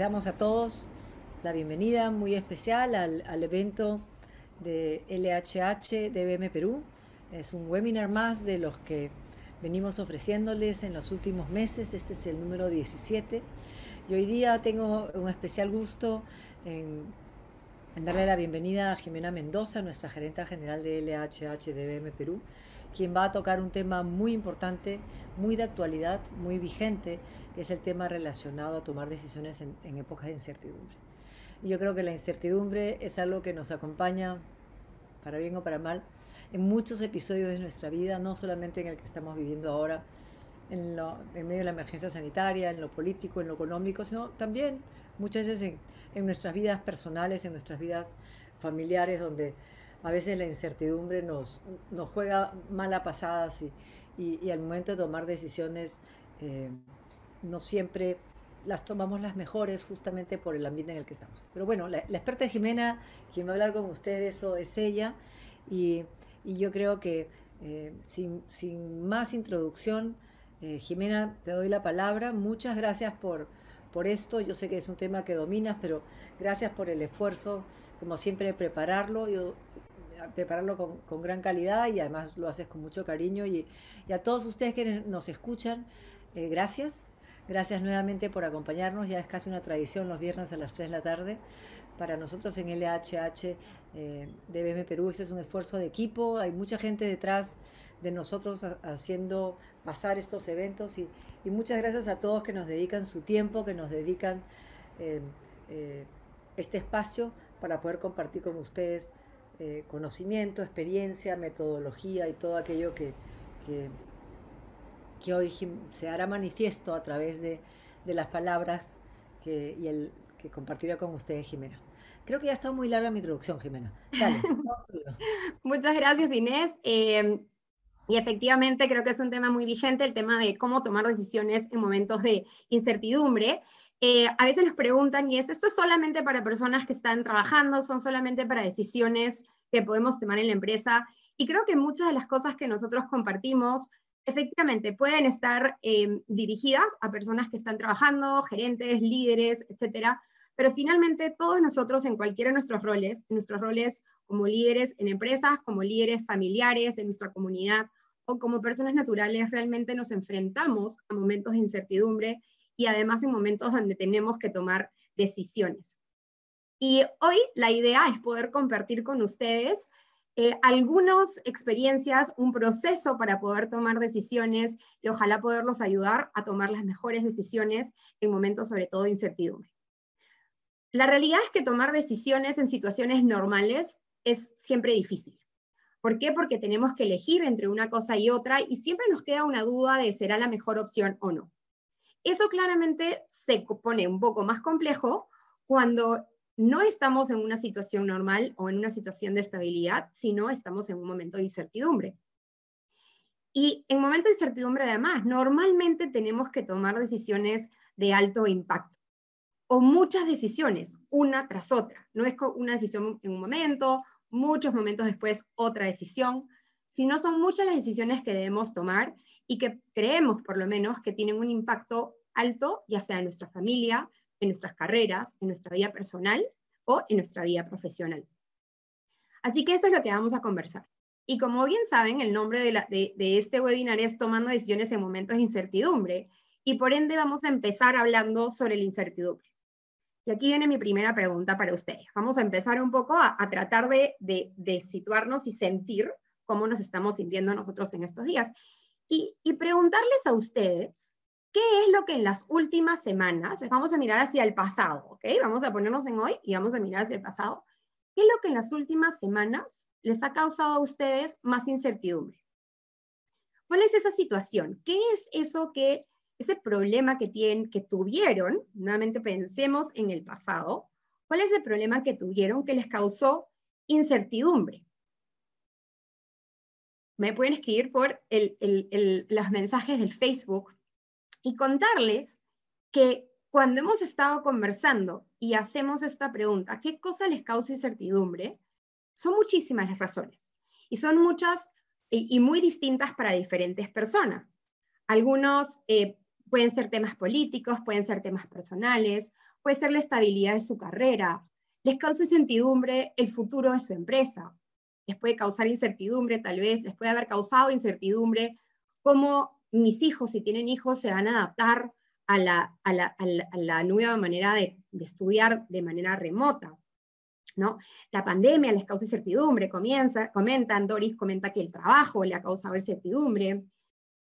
damos a todos la bienvenida muy especial al, al evento de LHH DBM Perú. Es un webinar más de los que venimos ofreciéndoles en los últimos meses. Este es el número 17. Y hoy día tengo un especial gusto en, en darle la bienvenida a Jimena Mendoza, nuestra gerente general de LHH DBM Perú, quien va a tocar un tema muy importante, muy de actualidad, muy vigente, es el tema relacionado a tomar decisiones en, en épocas de incertidumbre. Yo creo que la incertidumbre es algo que nos acompaña, para bien o para mal, en muchos episodios de nuestra vida, no solamente en el que estamos viviendo ahora, en, medio de la emergencia sanitaria, en lo político, en lo económico, sino también muchas veces en, nuestras vidas personales, en nuestras vidas familiares, donde a veces la incertidumbre nos, nos juega mala pasadas y, al momento de tomar decisiones eh, no siempre las tomamos las mejores justamente por el ambiente en el que estamos. Pero bueno, la, la experta Jimena, quien va a hablar con ustedes, eso es ella, y, y yo creo que eh, sin, sin, más introducción, eh, Jimena, te doy la palabra. Muchas gracias por, por esto. Yo sé que es un tema que dominas, pero gracias por el esfuerzo, como siempre, prepararlo. Yo, prepararlo con, con, gran calidad y además lo haces con mucho cariño. Y, y a todos ustedes que nos escuchan, eh, gracias. Gracias nuevamente por acompañarnos. Ya es casi una tradición los viernes a las 3 de la tarde. Para nosotros en LHH eh, de BM Perú, este es un esfuerzo de equipo. Hay mucha gente detrás de nosotros haciendo pasar estos eventos y, muchas gracias a todos que nos dedican su tiempo, que nos dedican eh, eh, este espacio para poder compartir con ustedes eh, conocimiento, experiencia, metodología y todo aquello que, que, que, hoy se hará manifiesto a través de, de las palabras que, y el, que compartirá con ustedes Jimena. Creo que ya está muy larga mi introducción, Jimena. Dale. Muchas gracias, Inés. Eh, y efectivamente creo que es un tema muy vigente, el tema de cómo tomar decisiones en momentos de incertidumbre. Eh, a veces nos preguntan, y es, ¿esto es solamente para personas que están trabajando? ¿Son solamente para decisiones que podemos tomar en la empresa? Y creo que muchas de las cosas que nosotros compartimos efectivamente pueden estar eh, dirigidas a personas que están trabajando, gerentes, líderes, etcétera, pero finalmente todos nosotros en cualquiera de nuestros roles, nuestros roles como líderes en empresas, como líderes familiares de nuestra comunidad o como personas naturales, realmente nos enfrentamos a momentos de incertidumbre y además en momentos donde tenemos que tomar decisiones. Y hoy la idea es poder compartir con ustedes eh, algunas experiencias, un proceso para poder tomar decisiones y ojalá poderlos ayudar a tomar las mejores decisiones en momentos sobre todo de incertidumbre. La realidad es que tomar decisiones en situaciones normales es siempre difícil. ¿Por qué? Porque tenemos que elegir entre una cosa y otra y siempre nos queda una duda de será la mejor opción o no. Eso claramente se pone un poco más complejo cuando no estamos en una situación normal o en una situación de estabilidad, sino estamos en un momento de incertidumbre. Y en momento de incertidumbre, además, normalmente tenemos que tomar decisiones de alto impacto o muchas decisiones, una tras otra. No es una decisión en un momento, muchos momentos después otra decisión, sino son muchas las decisiones que debemos tomar y que creemos por lo menos que tienen un impacto alto, ya sea en nuestra familia, en nuestras carreras, en nuestra vida personal o en nuestra vida profesional. Así que eso es lo que vamos a conversar. Y como bien saben, el nombre de, este webinar es Tomando decisiones en momentos de incertidumbre y por ende vamos a empezar hablando sobre la incertidumbre. Y aquí viene mi primera pregunta para ustedes. Vamos a empezar un poco a, a tratar de, situarnos y sentir cómo nos estamos sintiendo nosotros en estos días. Y, y, preguntarles a ustedes, ¿qué es lo que en las últimas semanas, vamos a mirar hacia el pasado, ¿ok? Vamos a ponernos en hoy y vamos a mirar hacia el pasado. ¿Qué es lo que en las últimas semanas les ha causado a ustedes más incertidumbre? ¿Cuál es esa situación? ¿Qué es eso que ese problema que, tienen, que tuvieron, nuevamente pensemos en el pasado, ¿cuál es el problema que tuvieron que les causó incertidumbre? Me pueden escribir por el, el, el, los mensajes del Facebook y contarles que cuando hemos estado conversando y hacemos esta pregunta, ¿qué cosa les causa incertidumbre? Son muchísimas las razones y son muchas y, muy distintas para diferentes personas. Algunos eh, Pueden ser temas políticos, pueden ser temas personales, puede ser la estabilidad de su carrera, les causa incertidumbre el futuro de su empresa, les puede causar incertidumbre tal vez, les puede haber causado incertidumbre cómo mis hijos, si tienen hijos, se van a adaptar a la, nueva manera de, de, estudiar de manera remota. ¿no? La pandemia les causa incertidumbre, comienza, comentan, Doris comenta que el trabajo le ha causado incertidumbre,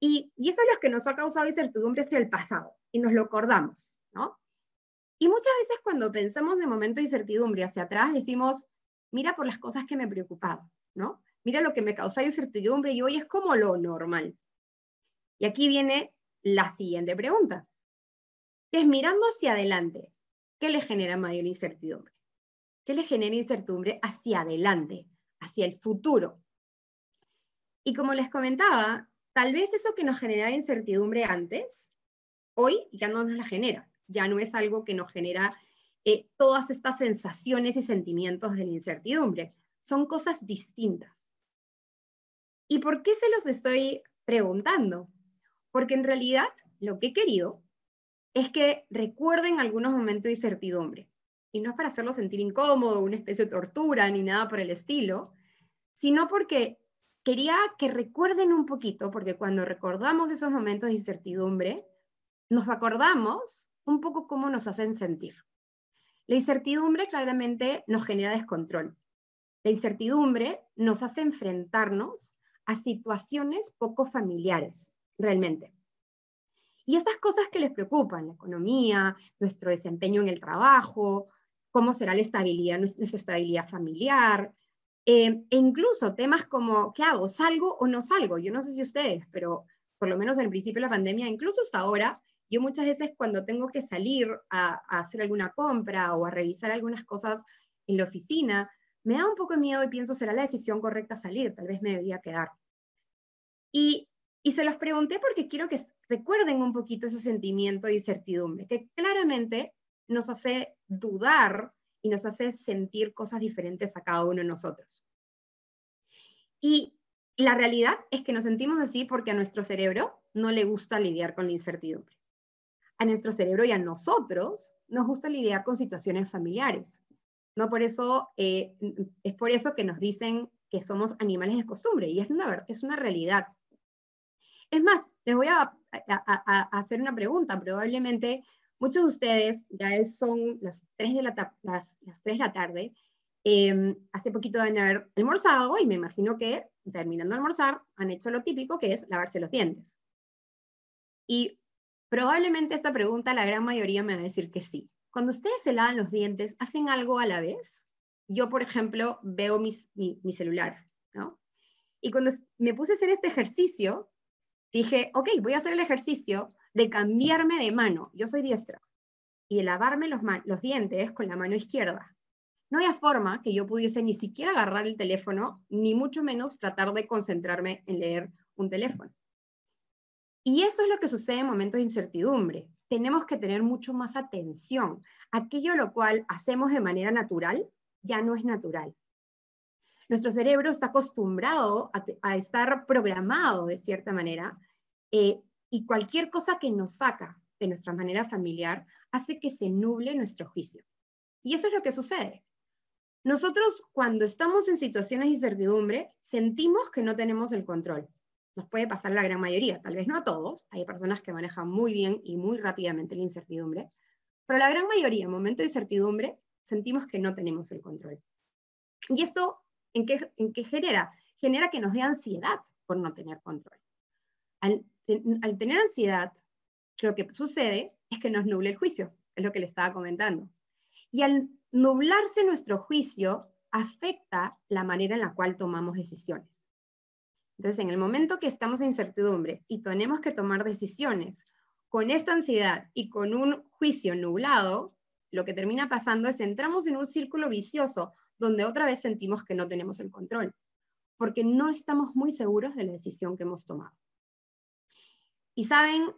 y, y eso es lo que nos ha causado incertidumbre hacia el pasado, y nos lo acordamos, ¿no? Y muchas veces cuando pensamos en momento de incertidumbre hacia atrás, decimos, mira por las cosas que me preocupaban, ¿no? Mira lo que me causaba incertidumbre y hoy es como lo normal. Y aquí viene la siguiente pregunta, es mirando hacia adelante, ¿qué le genera mayor incertidumbre? ¿Qué le genera incertidumbre hacia adelante, hacia el futuro? Y como les comentaba, tal vez eso que nos generaba incertidumbre antes, hoy ya no nos la genera, ya no es algo que nos genera eh, todas estas sensaciones y sentimientos de la incertidumbre, son cosas distintas. ¿Y por qué se los estoy preguntando? Porque en realidad lo que he querido es que recuerden algunos momentos de incertidumbre. Y no es para hacerlo sentir incómodo, una especie de tortura, ni nada por el estilo, sino porque quería que recuerden un poquito, porque cuando recordamos esos momentos de incertidumbre, nos acordamos un poco cómo nos hacen sentir. La incertidumbre claramente nos genera descontrol. La incertidumbre nos hace enfrentarnos a situaciones poco familiares, realmente. Y estas cosas que les preocupan, la economía, nuestro desempeño en el trabajo, cómo será la estabilidad, nuestra estabilidad familiar, eh, e incluso temas como, ¿qué hago? ¿Salgo o no salgo? Yo no sé si ustedes, pero por lo menos al principio de la pandemia, incluso hasta ahora, yo muchas veces cuando tengo que salir a, a, hacer alguna compra o a revisar algunas cosas en la oficina, me da un poco de miedo y pienso, ¿será la decisión correcta salir? Tal vez me debería quedar. Y, y se los pregunté porque quiero que recuerden un poquito ese sentimiento de incertidumbre, que claramente nos hace dudar y nos hace sentir cosas diferentes a cada uno de nosotros. Y la realidad es que nos sentimos así porque a nuestro cerebro no le gusta lidiar con la incertidumbre. A nuestro cerebro y a nosotros nos gusta lidiar con situaciones familiares. No por eso, eh, es por eso que nos dicen que somos animales de costumbre y es una, es una realidad. Es más, les voy a, hacer una pregunta. Probablemente muchos de ustedes, ya son las 3 de la, las, las 3 de la tarde, em, hace poquito de haber almorzado y me imagino que terminando de almorzar han hecho lo típico que es lavarse los dientes. Y probablemente esta pregunta la gran mayoría me va a decir que sí. Cuando ustedes se lavan los dientes, ¿hacen algo a la vez? Yo, por ejemplo, veo mi, mi celular, ¿no? Y cuando me puse a hacer este ejercicio, dije, ok, voy a hacer el ejercicio de cambiarme de mano, yo soy diestra, y de lavarme los, dientes con la mano izquierda. No había forma que yo pudiese ni siquiera agarrar el teléfono, ni mucho menos tratar de concentrarme en leer un teléfono. Y eso es lo que sucede en momentos de incertidumbre. Tenemos que tener mucho más atención. Aquello lo cual hacemos de manera natural ya no es natural. Nuestro cerebro está acostumbrado a, estar programado de cierta manera eh, y cualquier cosa que nos saca de nuestra manera familiar hace que se nuble nuestro juicio. Y eso es lo que sucede. Nosotros cuando estamos en situaciones de incertidumbre sentimos que no tenemos el control. Nos puede pasar la gran mayoría, tal vez no a todos, hay personas que manejan muy bien y muy rápidamente la incertidumbre, pero la gran mayoría en momentos de incertidumbre sentimos que no tenemos el control. Y esto ¿En qué, genera? Genera que nos dé ansiedad por no tener control. Al, tener ansiedad, lo que sucede es que nos nuble el juicio, es lo que le estaba comentando. Y al nublarse nuestro juicio, afecta la manera en la cual tomamos decisiones. Entonces, en el momento que estamos en incertidumbre y tenemos que tomar decisiones con esta ansiedad y con un juicio nublado, lo que termina pasando es entramos en un círculo vicioso donde otra vez sentimos que no tenemos el control, porque no estamos muy seguros de la decisión que hemos tomado. ¿Y saben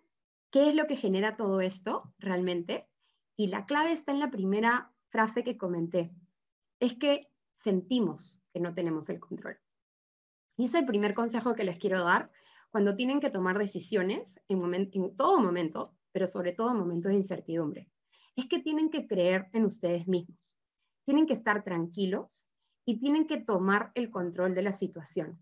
qué es lo que genera todo esto realmente? Y la clave está en la primera frase que comenté, es que sentimos que no tenemos el control. Y es el primer consejo que les quiero dar cuando tienen que tomar decisiones en, en todo momento, pero sobre todo en momentos de incertidumbre. es que tienen que creer en ustedes mismos. Tienen que estar tranquilos y tienen que tomar el control de la situación.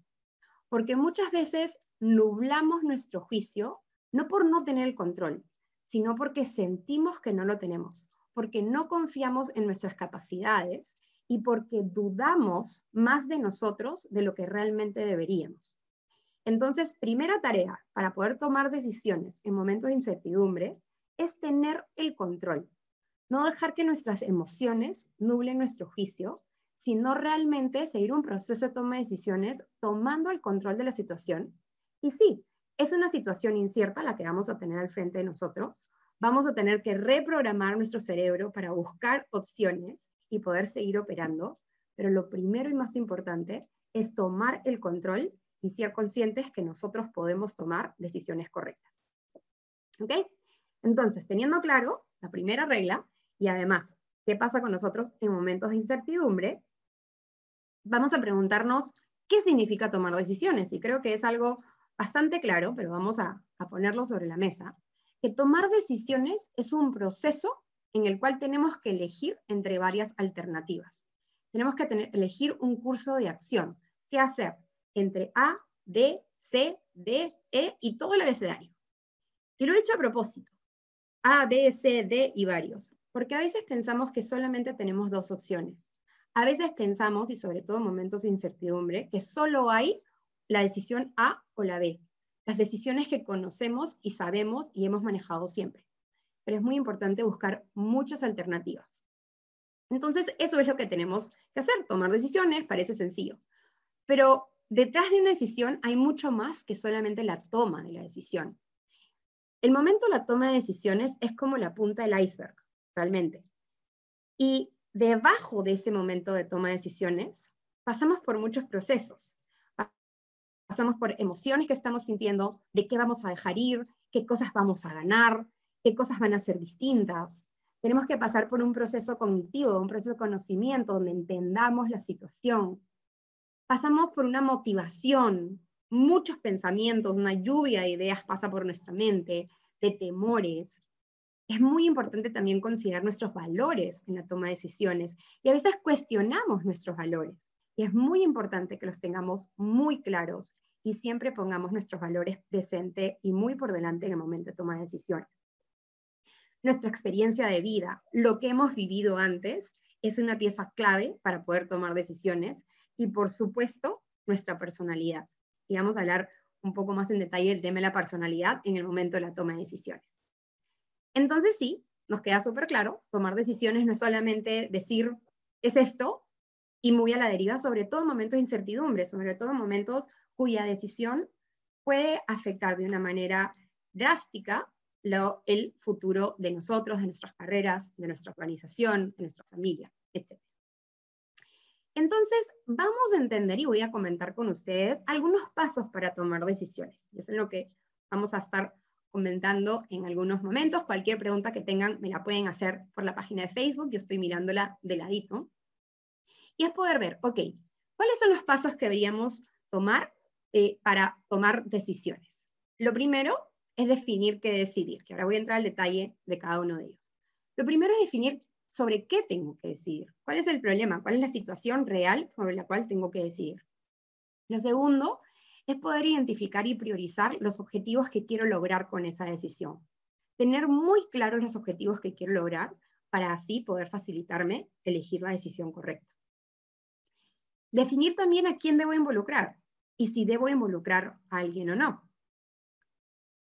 Porque muchas veces nublamos nuestro juicio, no por no tener el control, sino porque sentimos que no lo tenemos, porque no confiamos en nuestras capacidades y porque dudamos más de nosotros de lo que realmente deberíamos. Entonces, primera tarea para poder tomar decisiones en momentos de incertidumbre es tener el control. No dejar que nuestras emociones nublen nuestro juicio, sino realmente seguir un proceso de toma de decisiones tomando el control de la situación. Y sí, es una situación incierta la que vamos a tener al frente de nosotros. Vamos a tener que reprogramar nuestro cerebro para buscar opciones y poder seguir operando. Pero lo primero y más importante es tomar el control y ser conscientes que nosotros podemos tomar decisiones correctas. ¿Ok? Entonces, teniendo claro la primera regla y además qué pasa con nosotros en momentos de incertidumbre, vamos a preguntarnos qué significa tomar decisiones. Y creo que es algo bastante claro, pero vamos a, ponerlo sobre la mesa, que tomar decisiones es un proceso en el cual tenemos que elegir entre varias alternativas. Tenemos que elegir un curso de acción. ¿Qué hacer? entre A, D, C, D, E y todo el abecedario. Y lo he hecho a propósito. A, B, C, D y varios. Porque a veces pensamos que solamente tenemos dos opciones. A veces pensamos, y sobre todo en momentos de incertidumbre, que solo hay la decisión A o la B. Las decisiones que conocemos y sabemos y hemos manejado siempre. Pero es muy importante buscar muchas alternativas. Entonces, eso es lo que tenemos que hacer, tomar decisiones, parece sencillo. Pero detrás de una decisión hay mucho más que solamente la toma de la decisión. El momento de la toma de decisiones es como la punta del iceberg, realmente. Y debajo de ese momento de toma de decisiones, pasamos por muchos procesos. Pasamos por emociones que estamos sintiendo, de qué vamos a dejar ir, qué cosas vamos a ganar, qué cosas van a ser distintas. Tenemos que pasar por un proceso cognitivo, un proceso de conocimiento, donde entendamos la situación, pasamos por una motivación, muchos pensamientos, una lluvia de ideas pasa por nuestra mente, de temores. Es muy importante también considerar nuestros valores en la toma de decisiones y a veces cuestionamos nuestros valores. Y es muy importante que los tengamos muy claros y siempre pongamos nuestros valores presente y muy por delante en el momento de toma de decisiones. Nuestra experiencia de vida, lo que hemos vivido antes, es una pieza clave para poder tomar decisiones y por supuesto nuestra personalidad. Y vamos a hablar un poco más en detalle del tema de la personalidad en el momento de la toma de decisiones. Entonces sí, nos queda súper claro, tomar decisiones no es solamente decir, es esto, y muy a la deriva, sobre todo en momentos de incertidumbre, sobre todo en momentos cuya decisión puede afectar de una manera drástica el futuro de nosotros, de nuestras carreras, de nuestra organización, de nuestra familia, etc. Entonces, vamos a entender y voy a comentar con ustedes algunos pasos para tomar decisiones. Es lo que vamos a estar comentando en algunos momentos. Cualquier pregunta que tengan me la pueden hacer por la página de Facebook, yo estoy mirándola de ladito. Y es poder ver, ok, ¿cuáles son los pasos que deberíamos tomar eh, para tomar decisiones? Lo primero es definir qué decidir, que ahora voy a entrar al detalle de cada uno de ellos. Lo primero es definir sobre qué tengo que decidir, cuál es el problema, cuál es la situación real sobre la cual tengo que decidir. Lo segundo es poder identificar y priorizar los objetivos que quiero lograr con esa decisión. Tener muy claros los objetivos que quiero lograr para así poder facilitarme elegir la decisión correcta. Definir también a quién debo involucrar y si debo involucrar a alguien o no.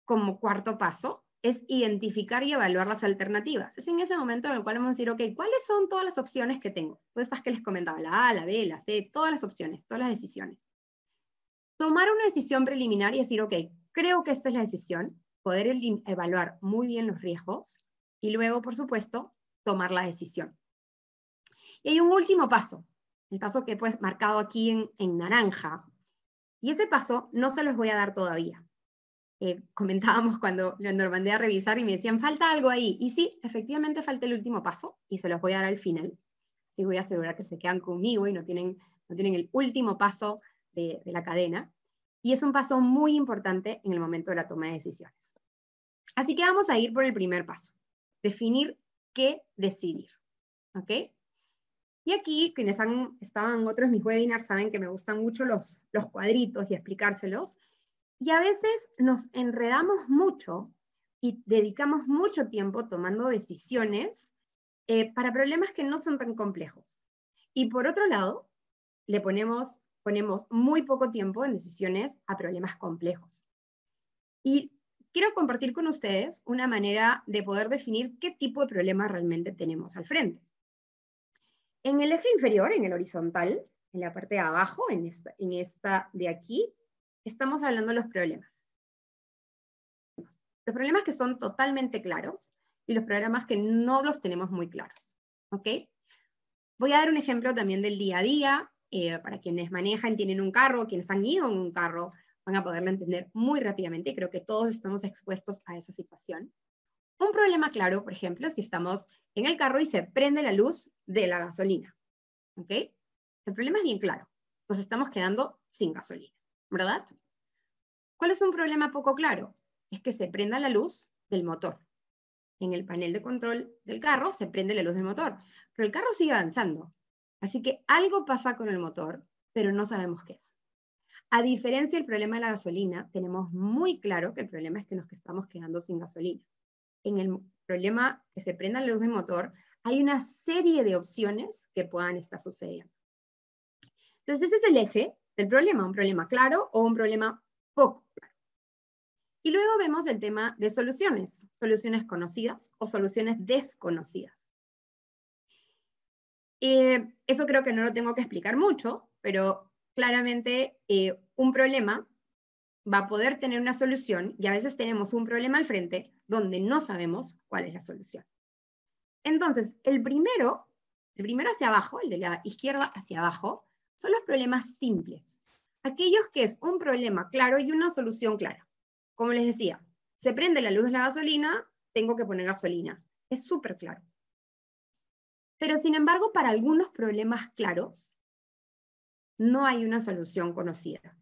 Como cuarto paso, es identificar y evaluar las alternativas. Es en ese momento en el cual vamos a decir, ok, ¿cuáles son todas las opciones que tengo? Todas estas que les comentaba, la A, la B, la C, todas las opciones, todas las decisiones. Tomar una decisión preliminar y decir, ok, creo que esta es la decisión, poder evaluar muy bien los riesgos y luego, por supuesto, tomar la decisión. Y hay un último paso, el paso que he pues marcado aquí en, en naranja. Y ese paso no se los voy a dar todavía. Eh, comentábamos cuando lo mandé a revisar y me decían, falta algo ahí. Y sí, efectivamente falta el último paso y se los voy a dar al final. Así voy a asegurar que se quedan conmigo y no tienen, no tienen el último paso de, la cadena. Y es un paso muy importante en el momento de la toma de decisiones. Así que vamos a ir por el primer paso. Definir qué decidir. ¿Ok? Y aquí, quienes han estado en otros mis webinars saben que me gustan mucho los, los cuadritos y explicárselos. Y a veces nos enredamos mucho y dedicamos mucho tiempo tomando decisiones eh, para problemas que no son tan complejos. Y por otro lado, le ponemos, ponemos muy poco tiempo en decisiones a problemas complejos. Y quiero compartir con ustedes una manera de poder definir qué tipo de problema realmente tenemos al frente. En el eje inferior, en el horizontal, en la parte de abajo, en esta, en esta de aquí, estamos hablando de los problemas. Los problemas que son totalmente claros y los problemas que no los tenemos muy claros. ¿Ok? Voy a dar un ejemplo también del día a día. Eh, para quienes manejan, tienen un carro, quienes han ido en un carro, van a poderlo entender muy rápidamente. Creo que todos estamos expuestos a esa situación. Un problema claro, por ejemplo, si estamos en el carro y se prende la luz de la gasolina. ¿Ok? El problema es bien claro. Nos estamos quedando sin gasolina, ¿verdad? ¿Cuál es un problema poco claro? Es que se prenda la luz del motor. En el panel de control del carro se prende la luz del motor, pero el carro sigue avanzando. Así que algo pasa con el motor, pero no sabemos qué es. A diferencia del problema de la gasolina, tenemos muy claro que el problema es que nos estamos quedando sin gasolina. En el problema que se prenda la luz del motor, hay una serie de opciones que puedan estar sucediendo. Entonces, ese es el eje del problema, un problema claro o un problema poco claro. Y luego vemos el tema de soluciones, soluciones conocidas o soluciones desconocidas. Eh, eso creo que no lo tengo que explicar mucho, pero claramente eh, un problema va a poder tener una solución y a veces tenemos un problema al frente donde no sabemos cuál es la solución. Entonces, el primero, el primero hacia abajo, el de la izquierda hacia abajo, son los problemas simples. Aquellos que es un problema claro y una solución clara. Como les decía, se prende la luz de la gasolina, tengo que poner gasolina. Es súper claro. Pero sin embargo, para algunos problemas claros, no hay una solución conocida.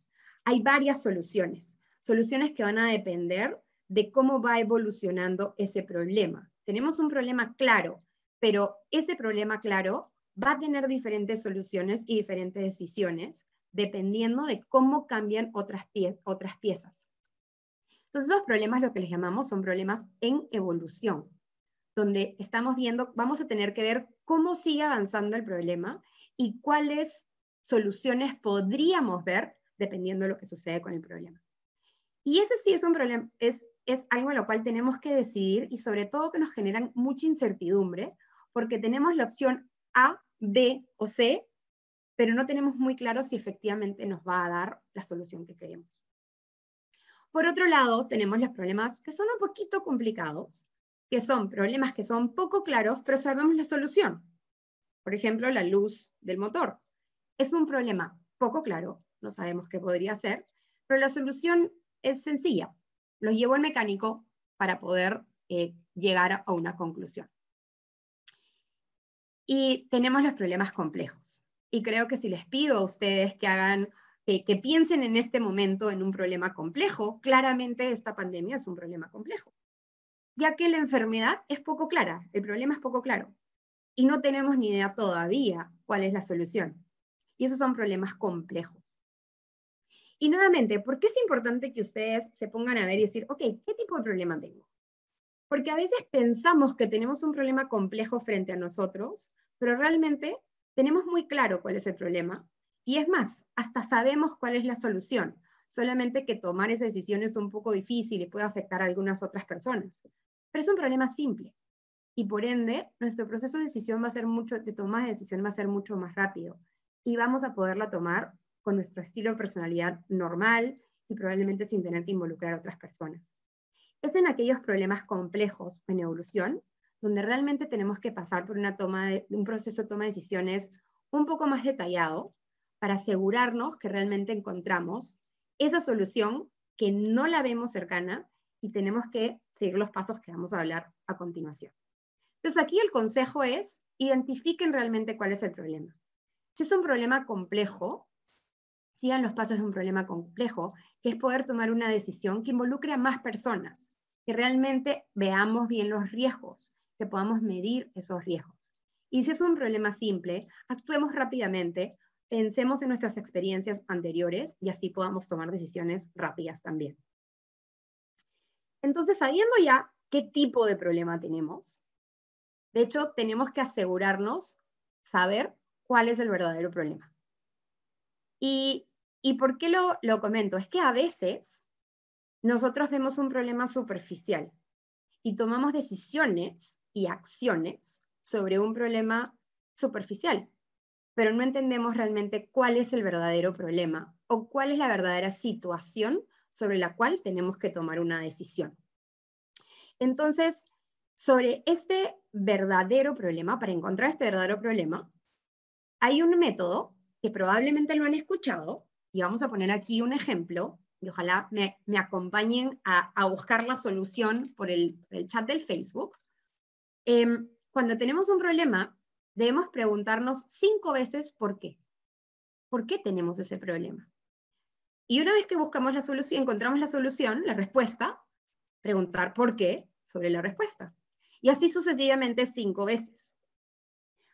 Hay varias soluciones, soluciones que van a depender de cómo va evolucionando ese problema. Tenemos un problema claro, pero ese problema claro va a tener diferentes soluciones y diferentes decisiones dependiendo de cómo cambian otras, otras piezas. Entonces, esos problemas lo que les llamamos son problemas en evolución, donde estamos viendo, vamos a tener que ver cómo sigue avanzando el problema y cuáles soluciones podríamos ver dependiendo de lo que sucede con el problema. Y ese sí es un problema, es, es algo en lo cual tenemos que decidir y sobre todo que nos generan mucha incertidumbre, porque tenemos la opción A, B o C, pero no tenemos muy claro si efectivamente nos va a dar la solución que queremos. Por otro lado, tenemos los problemas que son un poquito complicados, que son problemas que son poco claros, pero sabemos la solución. Por ejemplo, la luz del motor. Es un problema poco claro, no sabemos qué podría ser, pero la solución es sencilla. Lo llevo al mecánico para poder eh, llegar a una conclusión. Y tenemos los problemas complejos. Y creo que si les pido a ustedes que hagan que, piensen en este momento en un problema complejo, claramente esta pandemia es un problema complejo, ya que la enfermedad es poco clara, el problema es poco claro, y no tenemos ni idea todavía cuál es la solución. Y esos son problemas complejos. Y nuevamente, ¿por qué es importante que ustedes se pongan a ver y decir, ok, ¿qué tipo de problema tengo? Porque a veces pensamos que tenemos un problema complejo frente a nosotros, pero realmente tenemos muy claro cuál es el problema y es más, hasta sabemos cuál es la solución, solamente que tomar esa decisión es un poco difícil y puede afectar a algunas otras personas. Pero es un problema simple. Y por ende, nuestro proceso de decisión va a ser mucho, de toma de decisión va a ser mucho más rápido. Y vamos a poderla tomar con nuestro estilo de personalidad normal y probablemente sin tener que involucrar a otras personas. Es en aquellos problemas complejos en evolución donde realmente tenemos que pasar por una toma de, un proceso de toma de decisiones un poco más detallado para asegurarnos que realmente encontramos esa solución que no la vemos cercana y tenemos que seguir los pasos que vamos a hablar a continuación. Entonces aquí el consejo es, identifiquen realmente cuál es el problema. Si es un problema complejo, sigan los pasos de un problema complejo, que es poder tomar una decisión que involucre a más personas, que realmente veamos bien los riesgos, que podamos medir esos riesgos. Y si es un problema simple, actuemos rápidamente, pensemos en nuestras experiencias anteriores y así podamos tomar decisiones rápidas también. Entonces, sabiendo ya qué tipo de problema tenemos, de hecho, tenemos que asegurarnos saber cuál es el verdadero problema. ¿Y, por qué lo, lo comento? Es que a veces nosotros vemos un problema superficial y tomamos decisiones y acciones sobre un problema superficial, pero no entendemos realmente cuál es el verdadero problema o cuál es la verdadera situación sobre la cual tenemos que tomar una decisión. Entonces, sobre este verdadero problema, para encontrar este verdadero problema, hay un método que probablemente lo han escuchado, y vamos a poner aquí un ejemplo, y ojalá me, acompañen a, buscar la solución por el, chat del Facebook. Em, cuando tenemos un problema, debemos preguntarnos cinco veces por qué. ¿Por qué tenemos ese problema? Y una vez que buscamos la solución, encontramos la solución, la respuesta, preguntar por qué sobre la respuesta. Y así sucesivamente cinco veces.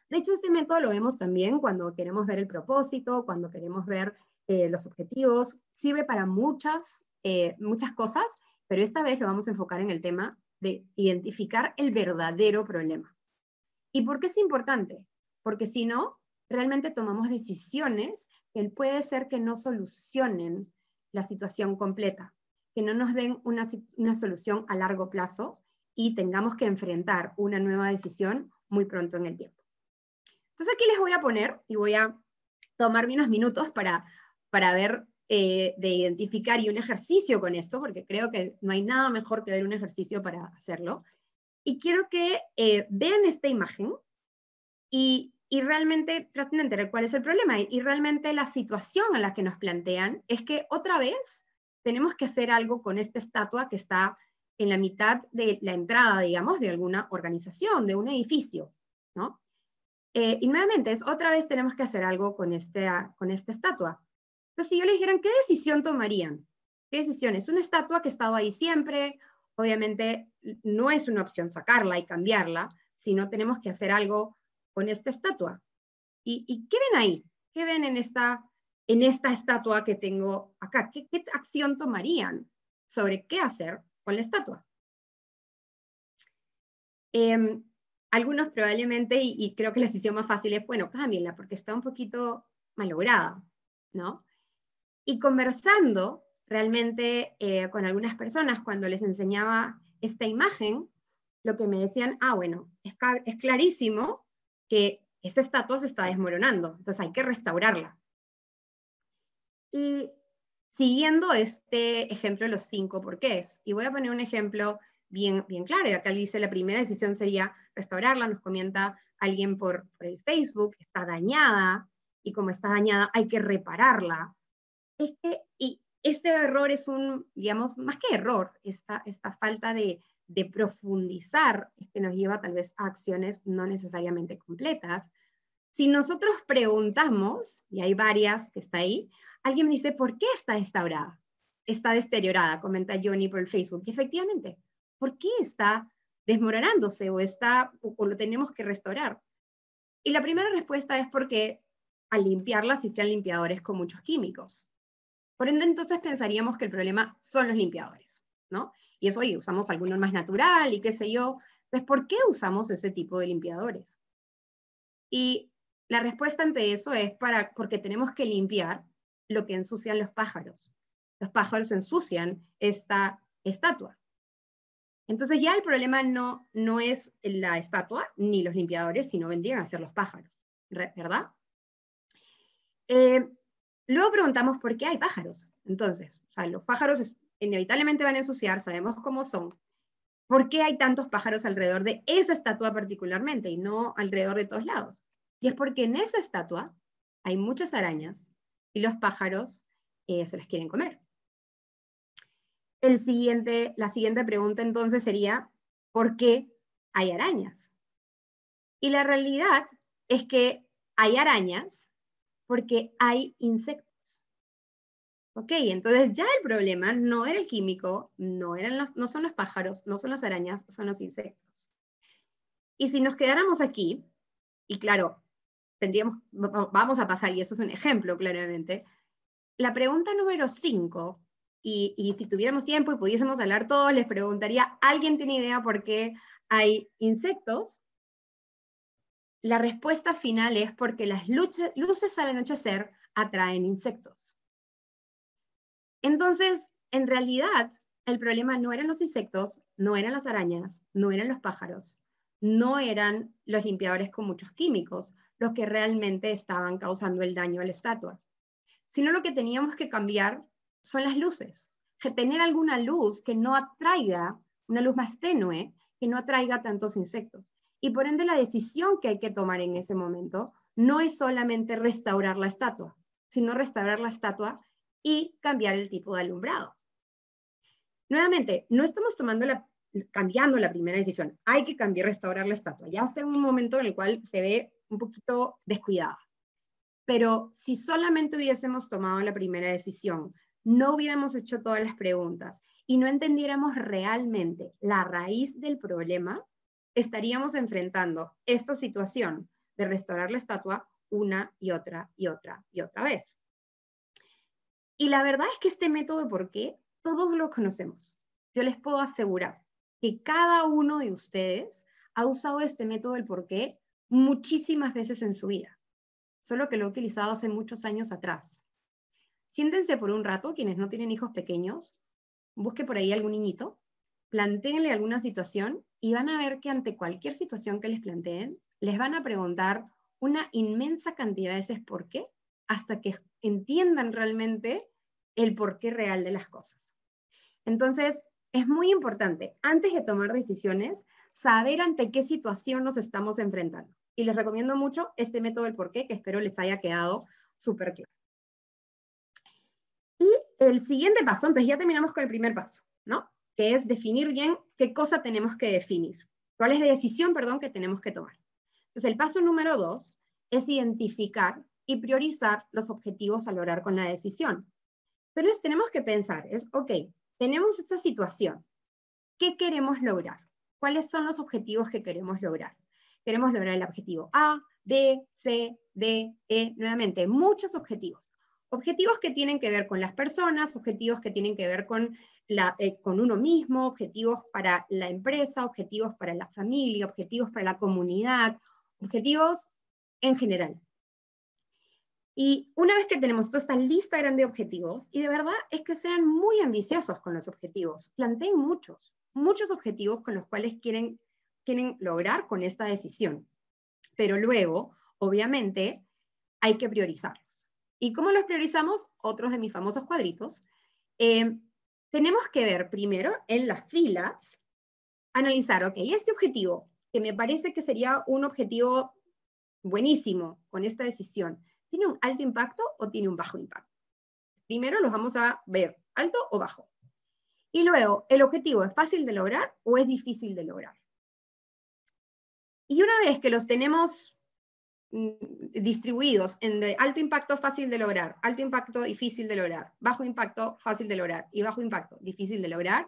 De hecho, este método lo vemos también cuando queremos ver el propósito, cuando queremos ver eh, los objetivos. Sirve para muchas, eh, muchas cosas, pero esta vez lo vamos a enfocar en el tema de identificar el verdadero problema. ¿Y por qué es importante? Porque si no, realmente tomamos decisiones que puede ser que no solucionen la situación completa, que no nos den una, una solución a largo plazo y tengamos que enfrentar una nueva decisión muy pronto en el tiempo. Entonces aquí les voy a poner y voy a tomar unos minutos para, para ver eh, de identificar y un ejercicio con esto, porque creo que no hay nada mejor que ver un ejercicio para hacerlo. Y quiero que eh, vean esta imagen y, y realmente traten de entender cuál es el problema. Y realmente la situación a la que nos plantean es que otra vez tenemos que hacer algo con esta estatua que está en la mitad de la entrada, digamos, de alguna organización, de un edificio, ¿no? Eh, y nuevamente, es, otra vez tenemos que hacer algo con, este, con esta estatua. Entonces, si yo le dijeran, ¿qué decisión tomarían? ¿Qué decisión? Es una estatua que estaba ahí siempre, obviamente no es una opción sacarla y cambiarla, sino tenemos que hacer algo con esta estatua. ¿Y, qué ven ahí? ¿Qué ven en esta, en esta estatua que tengo acá? ¿Qué, ¿Qué acción tomarían sobre qué hacer con la estatua. Em, algunos probablemente, y, creo que la decisión más fácil es, bueno, cámbienla porque está un poquito malograda, ¿no? Y conversando realmente eh, con algunas personas cuando les enseñaba esta imagen, lo que me decían, ah, bueno, es, es clarísimo que esa estatua se está desmoronando, entonces hay que restaurarla. Y siguiendo este ejemplo de los cinco porqués. Y voy a poner un ejemplo bien, bien claro. Y acá dice, la primera decisión sería restaurarla, nos comenta alguien por, el Facebook, está dañada, y como está dañada hay que repararla. Es que, y este error es un, digamos, más que error, esta, esta falta de, de profundizar es que nos lleva tal vez a acciones no necesariamente completas. Si nosotros preguntamos, y hay varias que está ahí, alguien me dice, ¿por qué está restaurada? Está deteriorada, comenta Johnny por el Facebook. Y efectivamente, ¿por qué está desmoronándose o, está, o, lo tenemos que restaurar? Y la primera respuesta es porque al limpiarla se sean limpiadores con muchos químicos. Por ende, entonces pensaríamos que el problema son los limpiadores, ¿no? Y eso, y usamos alguno más natural y qué sé yo. Entonces, ¿por qué usamos ese tipo de limpiadores? Y la respuesta ante eso es para, porque tenemos que limpiar lo que ensucian los pájaros. Los pájaros ensucian esta estatua. Entonces ya el problema no, no es la estatua ni los limpiadores, sino vendrían a ser los pájaros, ¿verdad? Eh, luego preguntamos por qué hay pájaros. Entonces, los pájaros inevitablemente van a ensuciar, sabemos cómo son. ¿Por qué hay tantos pájaros alrededor de esa estatua particularmente y no alrededor de todos lados? Y es porque en esa estatua hay muchas arañas y los pájaros eh, se las quieren comer. El siguiente, la siguiente pregunta entonces sería, ¿por qué hay arañas? Y la realidad es que hay arañas porque hay insectos. Ok, entonces ya el problema no era el químico, no, eran no son los pájaros, no son las arañas, son los insectos. Y si nos quedáramos aquí, y claro, tendríamos, vamos a pasar, y eso es un ejemplo claramente, la pregunta número 5, y, y, si tuviéramos tiempo y pudiésemos hablar todos, les preguntaría, ¿alguien tiene idea por qué hay insectos? La respuesta final es porque las luces al anochecer atraen insectos. Entonces, en realidad, el problema no eran los insectos, no eran las arañas, no eran los pájaros, no eran los limpiadores con muchos químicos los que realmente estaban causando el daño a la estatua, sino lo que teníamos que cambiar son las luces, que tener alguna luz que no atraiga, una luz más tenue, que no atraiga tantos insectos. Y por ende la decisión que hay que tomar en ese momento no es solamente restaurar la estatua, sino restaurar la estatua y cambiar el tipo de alumbrado. Nuevamente, no estamos cambiando la primera decisión. Hay que cambiar, restaurar la estatua. Ya está en un momento en el cual se ve un poquito descuidada. Pero si solamente hubiésemos tomado la primera decisión, no hubiéramos hecho todas las preguntas y no entendiéramos realmente la raíz del problema, estaríamos enfrentando esta situación de restaurar la estatua una y otra y otra y otra vez. Y la verdad es que este método por qué todos lo conocemos. Yo les puedo asegurar que cada uno de ustedes ha usado este método del por qué muchísimas veces en su vida, solo que lo he utilizado hace muchos años atrás. Siéntense por un rato, quienes no tienen hijos pequeños, busque por ahí algún niñito, planteenle alguna situación y van a ver que ante cualquier situación que les planteen, les van a preguntar una inmensa cantidad de veces por qué, hasta que entiendan realmente el porqué real de las cosas. Entonces, es muy importante, antes de tomar decisiones, saber ante qué situación nos estamos enfrentando. Y les recomiendo mucho este método del porqué, que espero les haya quedado súper claro. Y el siguiente paso, entonces ya terminamos con el primer paso, ¿no? Que es definir bien qué cosa tenemos que definir, cuál es la decisión, perdón, que tenemos que tomar. Entonces el paso número dos es identificar y priorizar los objetivos a lograr con la decisión. Entonces tenemos que pensar, es, ok, tenemos esta situación, ¿qué queremos lograr? ¿Cuáles son los objetivos que queremos lograr? Queremos lograr el objetivo A, B, C, D, E, nuevamente, muchos objetivos. Objetivos que tienen que ver con las personas, objetivos que tienen que ver con, la, eh, con uno mismo, objetivos para la empresa, objetivos para la familia, objetivos para la comunidad, objetivos en general. Y una vez que tenemos toda esta lista grande de objetivos, y de verdad es que sean muy ambiciosos con los objetivos, planteen muchos, muchos objetivos con los cuales quieren, quieren lograr con esta decisión. Pero luego, obviamente, hay que priorizarlos. ¿Y cómo los priorizamos? Otros de mis famosos cuadritos. Eh, tenemos que ver primero en las filas, analizar, ok, este objetivo, que me parece que sería un objetivo buenísimo con esta decisión, ¿Tiene un alto impacto o tiene un bajo impacto? Primero los vamos a ver, alto o bajo. Y luego, ¿el objetivo es fácil de lograr o es difícil de lograr? Y una vez que los tenemos mm, distribuidos en de alto impacto fácil de lograr, alto impacto difícil de lograr, bajo impacto fácil de lograr y bajo impacto difícil de lograr,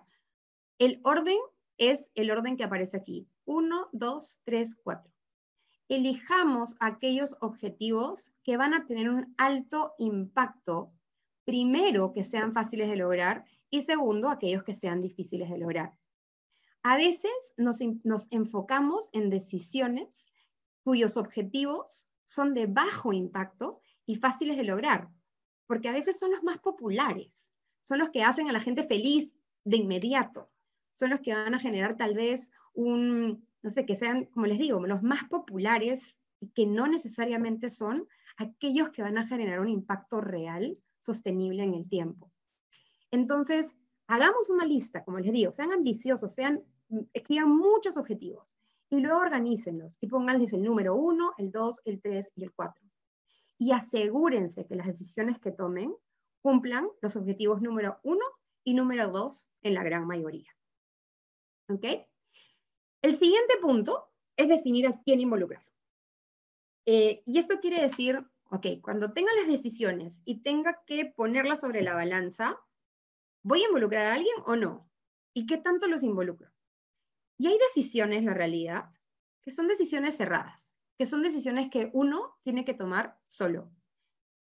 el orden es el orden que aparece aquí. 1, 2, 3, 4 elijamos aquellos objetivos que van a tener un alto impacto, primero que sean fáciles de lograr y segundo aquellos que sean difíciles de lograr. A veces nos, enfocamos en decisiones cuyos objetivos son de bajo impacto y fáciles de lograr, porque a veces son los más populares, son los que hacen a la gente feliz de inmediato, son los que van a generar tal vez un, no sé, que sean, como les digo, los más populares y que no necesariamente son aquellos que van a generar un impacto real, sostenible en el tiempo. Entonces, hagamos una lista, como les digo, sean ambiciosos, sean, escriban muchos objetivos y luego organícenlos y pónganles el número 1, el 2, el 3 y el 4. Y asegúrense que las decisiones que tomen cumplan los objetivos número 1 y número 2 en la gran mayoría. ¿Ok? El siguiente punto es definir a quién involucrar. Eh, y esto quiere decir, ok, cuando tenga las decisiones y tenga que ponerlas sobre la balanza, ¿voy a involucrar a alguien o no? ¿Y qué tanto los involucro? Y hay decisiones, la realidad, que son decisiones cerradas, que son decisiones que uno tiene que tomar solo.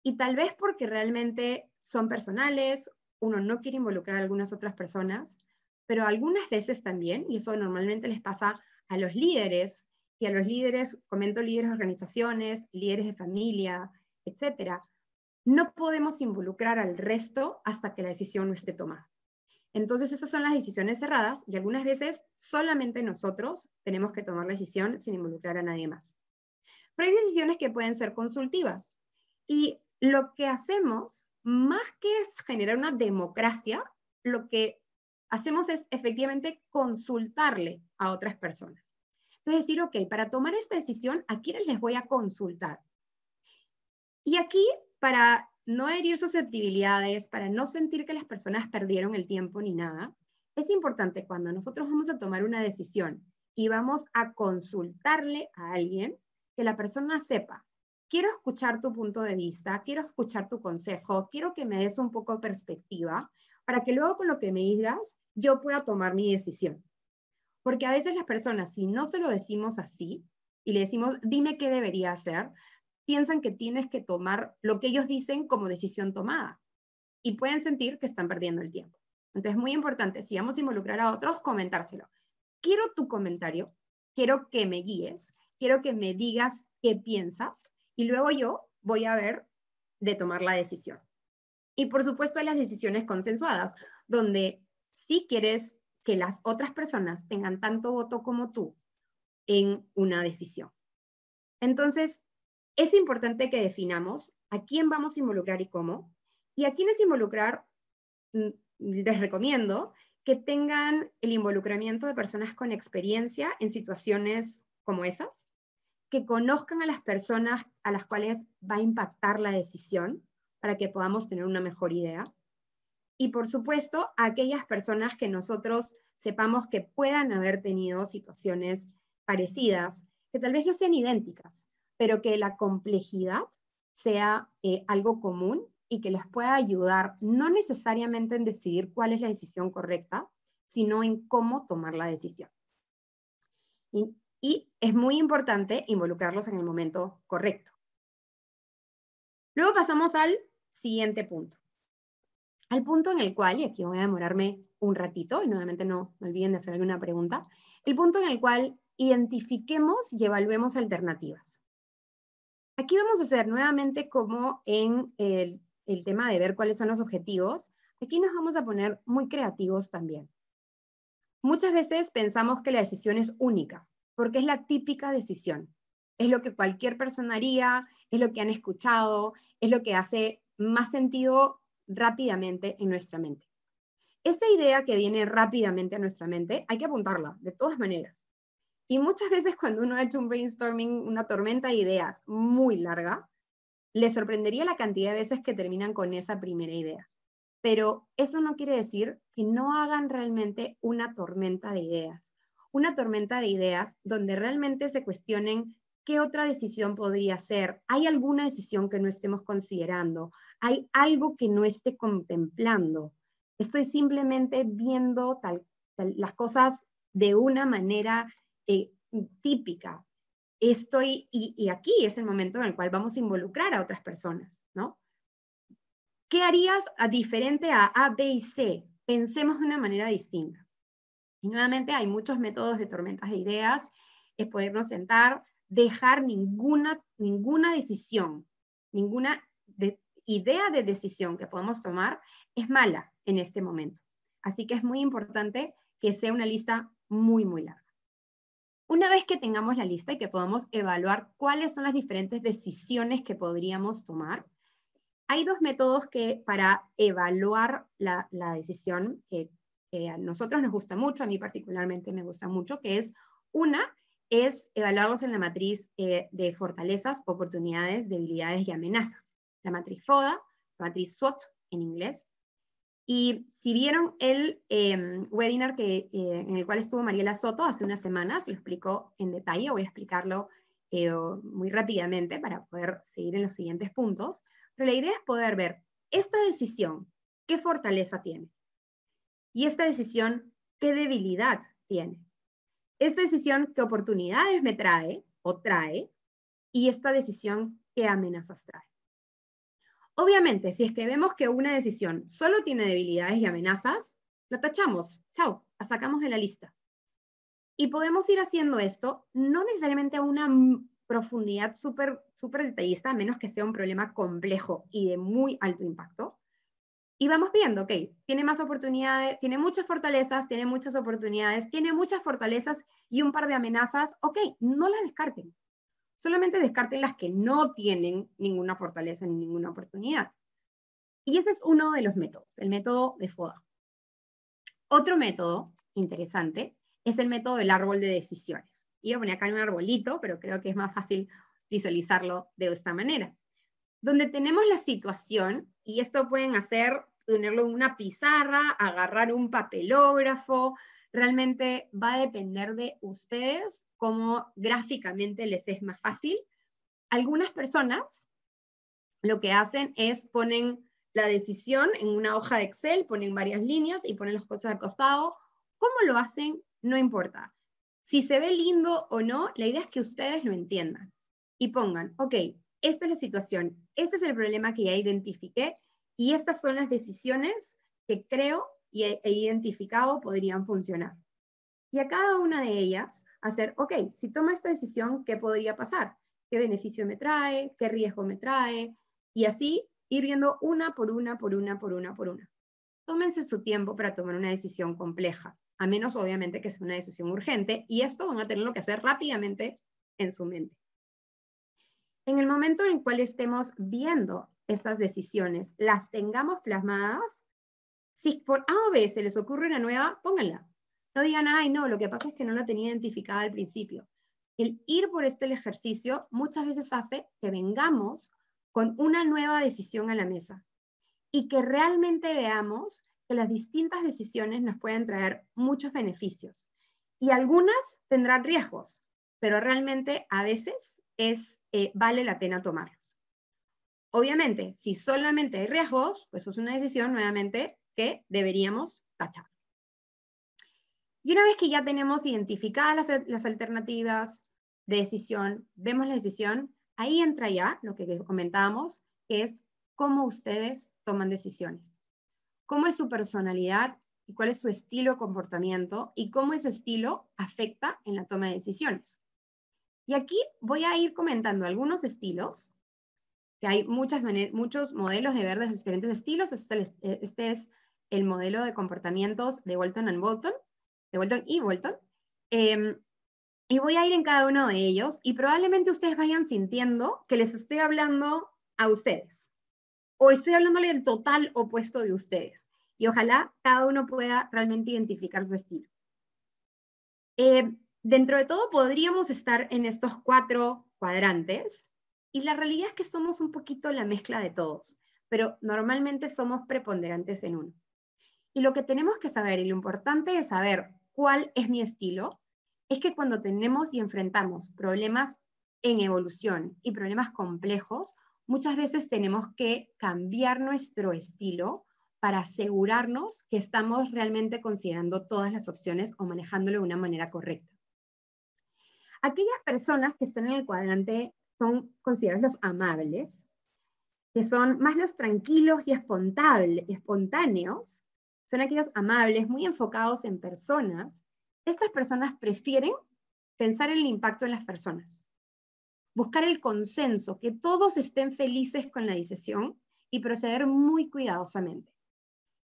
Y tal vez porque realmente son personales, uno no quiere involucrar a algunas otras personas, pero algunas veces también, y eso normalmente les pasa a los líderes, y a los líderes, comento líderes de organizaciones, líderes de familia, etcétera, no podemos involucrar al resto hasta que la decisión no esté tomada. Entonces, esas son las decisiones cerradas y algunas veces solamente nosotros tenemos que tomar la decisión sin involucrar a nadie más. Pero hay decisiones que pueden ser consultivas. Y lo que hacemos, más que generar una democracia, lo que hacemos es efectivamente consultarle a otras personas. Entonces, decir, ok, para tomar esta decisión, ¿a quiénes les voy a consultar? Y aquí, para no herir susceptibilidades, para no sentir que las personas perdieron el tiempo ni nada, es importante cuando nosotros vamos a tomar una decisión y vamos a consultarle a alguien, que la persona sepa, quiero escuchar tu punto de vista, quiero escuchar tu consejo, quiero que me des un poco de perspectiva, para que luego con lo que me digas yo pueda tomar mi decisión. Porque a veces las personas, si no se lo decimos así y le decimos, dime qué debería hacer, piensan que tienes que tomar lo que ellos dicen como decisión tomada y pueden sentir que están perdiendo el tiempo. Entonces, es muy importante, si vamos a involucrar a otros, comentárselo. Quiero tu comentario, quiero que me guíes, quiero que me digas qué piensas y luego yo voy a ver de tomar la decisión. Y por supuesto hay las decisiones consensuadas, donde si quieres que las otras personas tengan tanto voto como tú en una decisión. Entonces, es importante que definamos a quién vamos a involucrar y cómo. Y a quiénes involucrar, mm, les recomiendo que tengan el involucramiento de personas con experiencia en situaciones como esas, que conozcan a las personas a las cuales va a impactar la decisión para que podamos tener una mejor idea. Y por supuesto, a aquellas personas que nosotros sepamos que puedan haber tenido situaciones parecidas, que tal vez no sean idénticas, pero que la complejidad sea eh, algo común y que les pueda ayudar no necesariamente en decidir cuál es la decisión correcta, sino en cómo tomar la decisión. Y, y es muy importante involucrarlos en el momento correcto. Luego pasamos al siguiente punto. Al punto en el cual, y aquí voy a demorarme un ratito, y nuevamente no me olviden de hacer alguna pregunta, el punto en el cual identifiquemos y evaluemos alternativas. Aquí vamos a hacer nuevamente como en el, tema de ver cuáles son los objetivos. Aquí nos vamos a poner muy creativos también. Muchas veces pensamos que la decisión es única, porque es la típica decisión. Es lo que cualquier persona haría, es lo que han escuchado, es lo que hace más sentido rápidamente en nuestra mente. Esa idea que viene rápidamente a nuestra mente, hay que apuntarla, de todas maneras. Y muchas veces cuando uno ha hecho un brainstorming, una tormenta de ideas muy larga, le sorprendería la cantidad de veces que terminan con esa primera idea. Pero eso no quiere decir que no hagan realmente una tormenta de ideas. Una tormenta de ideas donde realmente se cuestionen qué otra decisión podría ser. ¿Hay alguna decisión que no estemos considerando? ¿Hay algo que no esté contemplando? Estoy simplemente viendo las cosas de una manera eh, típica. Estoy, y, aquí es el momento en el cual vamos a involucrar a otras personas, ¿no? ¿Qué harías a diferente a A, B y C? Pensemos de una manera distinta. Y nuevamente hay muchos métodos de tormentas de ideas, es podernos sentar, dejar ninguna, ninguna decisión, ninguna idea de decisión que podamos tomar es mala en este momento. Así que es muy importante que sea una lista muy, muy larga. Una vez que tengamos la lista y que podamos evaluar cuáles son las diferentes decisiones que podríamos tomar, hay dos métodos que para evaluar la, decisión que, a nosotros nos gusta mucho, a mí particularmente me gusta mucho, que es una es evaluarlos en la matriz eh, de fortalezas, oportunidades, debilidades y amenazas. La matriz FODA, matriz SWOT en inglés, y si vieron el em, webinar que, eh, en el cual estuvo Mariela Soto hace unas semanas, lo explicó en detalle, voy a explicarlo eh, muy rápidamente para poder seguir en los siguientes puntos, pero la idea es poder ver esta decisión, qué fortaleza tiene, y esta decisión, qué debilidad tiene. Esta decisión, ¿qué oportunidades me trae o trae? Y esta decisión, ¿qué amenazas trae? Obviamente, si es que vemos que una decisión solo tiene debilidades y amenazas, la tachamos, chao, la sacamos de la lista. Y podemos ir haciendo esto, no necesariamente a una profundidad súper súper detallista, a menos que sea un problema complejo y de muy alto impacto. Y vamos viendo, ok, tiene más oportunidades, tiene muchas fortalezas, tiene muchas oportunidades, tiene muchas fortalezas y un par de amenazas, ok, no las descarten. Solamente descarten las que no tienen ninguna fortaleza ni ninguna oportunidad. Y ese es uno de los métodos, el método de FODA. Otro método interesante es el método del árbol de decisiones. Iba a poner acá un arbolito, pero creo que es más fácil visualizarlo de esta manera. Donde tenemos la situación, y esto pueden hacer, tenerlo en una pizarra, agarrar un papelógrafo, realmente va a depender de ustedes cómo gráficamente les es más fácil. Algunas personas lo que hacen es ponen la decisión en una hoja de Excel, ponen varias líneas y ponen las cosas al costado. ¿Cómo lo hacen? No importa. Si se ve lindo o no, la idea es que ustedes lo entiendan y pongan, ok, esta es la situación, este es el problema que ya identifiqué y estas son las decisiones que creo y he, identificado podrían funcionar. Y a cada una de ellas hacer, ok, si tomo esta decisión, ¿qué podría pasar? ¿Qué beneficio me trae? ¿Qué riesgo me trae? Y así ir viendo una por una, por una, por una, por una. Tómense su tiempo para tomar una decisión compleja, a menos obviamente que sea una decisión urgente, y esto van a tenerlo que hacer rápidamente en su mente. En el momento en el cual estemos viendo estas decisiones, las tengamos plasmadas, si por A o B se les ocurre una nueva, pónganla. No digan, ay, no, lo que pasa es que no la tenía identificada al principio. El ir por este ejercicio muchas veces hace que vengamos con una nueva decisión a la mesa y que realmente veamos que las distintas decisiones nos pueden traer muchos beneficios. Y algunas tendrán riesgos, pero realmente a veces es, eh, vale la pena tomarlos. Obviamente, si solamente hay riesgos, pues es una decisión nuevamente que deberíamos tachar. Y una vez que ya tenemos identificadas las, alternativas de decisión, vemos la decisión, ahí entra ya lo que comentábamos, que es cómo ustedes toman decisiones. Cómo es su personalidad y cuál es su estilo de comportamiento y cómo ese estilo afecta en la toma de decisiones. Y aquí voy a ir comentando algunos estilos, que hay muchas muchos modelos de ver de diferentes estilos. Este, eh, este es el modelo de comportamientos de Bolton and Bolton, de Bolton y Bolton. Em, y voy a ir en cada uno de ellos y probablemente ustedes vayan sintiendo que les estoy hablando a ustedes. O estoy hablándole del total opuesto de ustedes. Y ojalá cada uno pueda realmente identificar su estilo. Eh, dentro de todo podríamos estar en estos cuatro cuadrantes y la realidad es que somos un poquito la mezcla de todos, pero normalmente somos preponderantes en uno. Y lo que tenemos que saber y lo importante de saber cuál es mi estilo es que cuando tenemos y enfrentamos problemas en evolución y problemas complejos, muchas veces tenemos que cambiar nuestro estilo para asegurarnos que estamos realmente considerando todas las opciones o manejándolo de una manera correcta. Aquellas personas que están en el cuadrante son considerados los amables, que son más los tranquilos y espontáneos, son aquellos amables, muy enfocados en personas. Estas personas prefieren pensar en el impacto en las personas, buscar el consenso, que todos estén felices con la decisión y proceder muy cuidadosamente.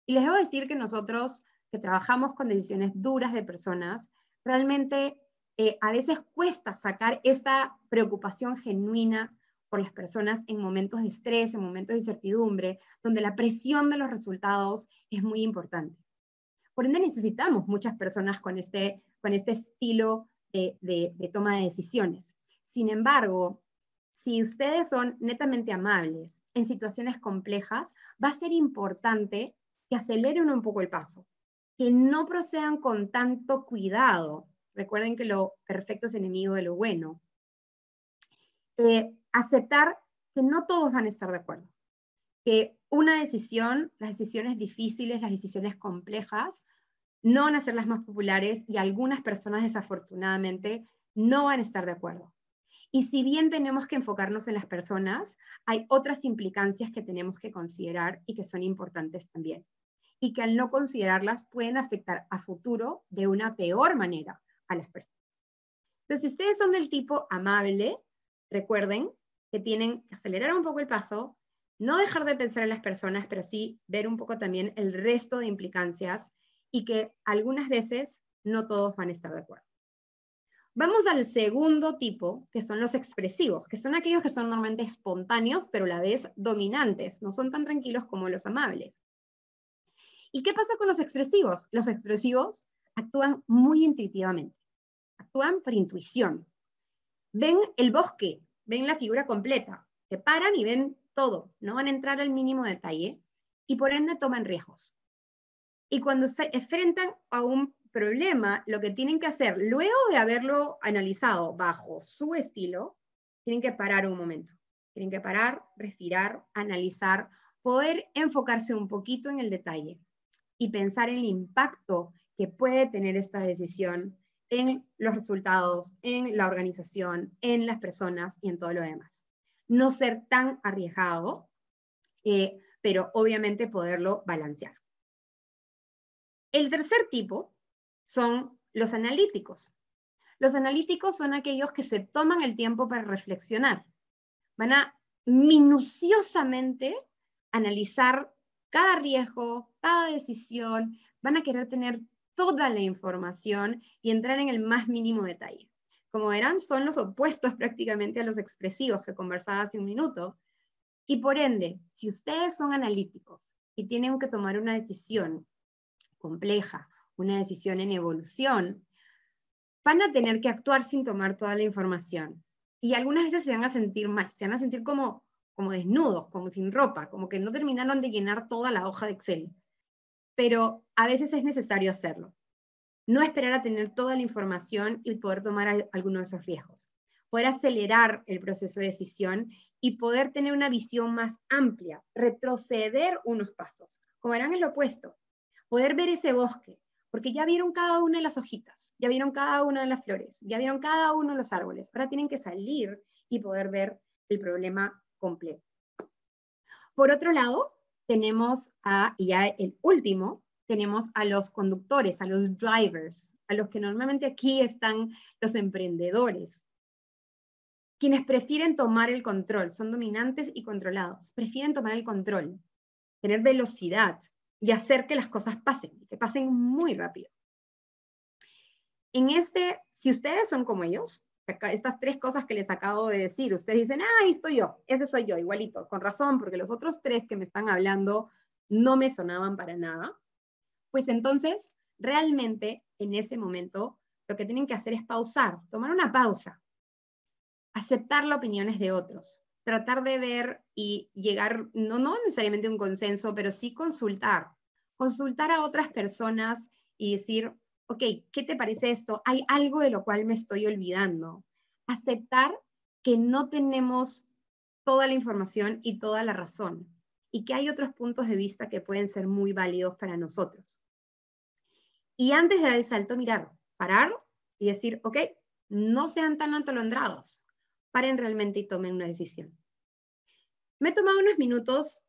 Y les debo decir que nosotros que trabajamos con decisiones duras de personas, realmente eh, a veces cuesta sacar esta preocupación genuina por las personas en momentos de estrés, en momentos de incertidumbre, donde la presión de los resultados es muy importante. Por ende, necesitamos muchas personas con este, con este estilo de, de toma de decisiones. Sin embargo, si ustedes son netamente amables en situaciones complejas, va a ser importante que aceleren un poco el paso, que no procedan con tanto cuidado Recuerden que lo perfecto es enemigo de lo bueno. Eh, aceptar que no todos van a estar de acuerdo. Que una decisión, las decisiones difíciles, las decisiones complejas, no van a ser las más populares y algunas personas desafortunadamente no van a estar de acuerdo. Y si bien tenemos que enfocarnos en las personas, hay otras implicancias que tenemos que considerar y que son importantes también. Y que al no considerarlas pueden afectar a futuro de una peor manera a las personas. Entonces, si ustedes son del tipo amable, recuerden que tienen que acelerar un poco el paso, no dejar de pensar en las personas, pero sí ver un poco también el resto de implicancias y que algunas veces no todos van a estar de acuerdo. Vamos al segundo tipo, que son los expresivos, que son aquellos que son normalmente espontáneos, pero a la vez dominantes, no son tan tranquilos como los amables. ¿Y qué pasa con los expresivos? Los expresivos actúan muy intuitivamente, actúan por intuición. Ven el bosque, ven la figura completa, se paran y ven todo, no van a entrar al mínimo detalle y por ende toman riesgos. Y cuando se enfrentan a un problema, lo que tienen que hacer, luego de haberlo analizado bajo su estilo, tienen que parar un momento. Tienen que parar, respirar, analizar, poder enfocarse un poquito en el detalle y pensar en el impacto que puede tener esta decisión en los resultados, en la organización, en las personas y en todo lo demás. No ser tan arriesgado, eh, pero obviamente poderlo balancear. El tercer tipo son los analíticos. Los analíticos son aquellos que se toman el tiempo para reflexionar. Van a minuciosamente analizar cada riesgo, cada decisión, van a querer tener toda la información y entrar en el más mínimo detalle. Como verán, son los opuestos prácticamente a los expresivos que conversaba hace un minuto. Y por ende, si ustedes son analíticos y tienen que tomar una decisión compleja, una decisión en evolución, van a tener que actuar sin tomar toda la información. Y algunas veces se van a sentir mal, se van a sentir como, como desnudos, como sin ropa, como que no terminaron de llenar toda la hoja de Excel. Pero a veces es necesario hacerlo. No esperar a tener toda la información y poder tomar algunos de esos riesgos. Poder acelerar el proceso de decisión y poder tener una visión más amplia, retroceder unos pasos. Como verán, es lo opuesto. Poder ver ese bosque, porque ya vieron cada una de las hojitas, ya vieron cada una de las flores, ya vieron cada uno de los árboles. Ahora tienen que salir y poder ver el problema completo. Por otro lado, tenemos a, y ya el último, tenemos a los conductores, a los drivers, a los que normalmente aquí están los emprendedores, quienes prefieren tomar el control, son dominantes y controlados, prefieren tomar el control, tener velocidad, y hacer que las cosas pasen, que pasen muy rápido. En este, si ustedes son como ellos, estas tres cosas que les acabo de decir, ustedes dicen, ah, ahí estoy yo, ese soy yo, igualito, con razón, porque los otros tres que me están hablando no me sonaban para nada, pues entonces, realmente, en ese momento, lo que tienen que hacer es pausar, tomar una pausa, aceptar las opiniones de otros, tratar de ver y llegar, no, no necesariamente a un consenso, pero sí consultar. Consultar a otras personas y decir, ok, ¿qué te parece esto? Hay algo de lo cual me estoy olvidando. Aceptar que no tenemos toda la información y toda la razón y que hay otros puntos de vista que pueden ser muy válidos para nosotros. Y antes de dar el salto, mirar, parar y decir, ok, no sean tan atolondrados, paren realmente y tomen una decisión. Me he tomado unos minutos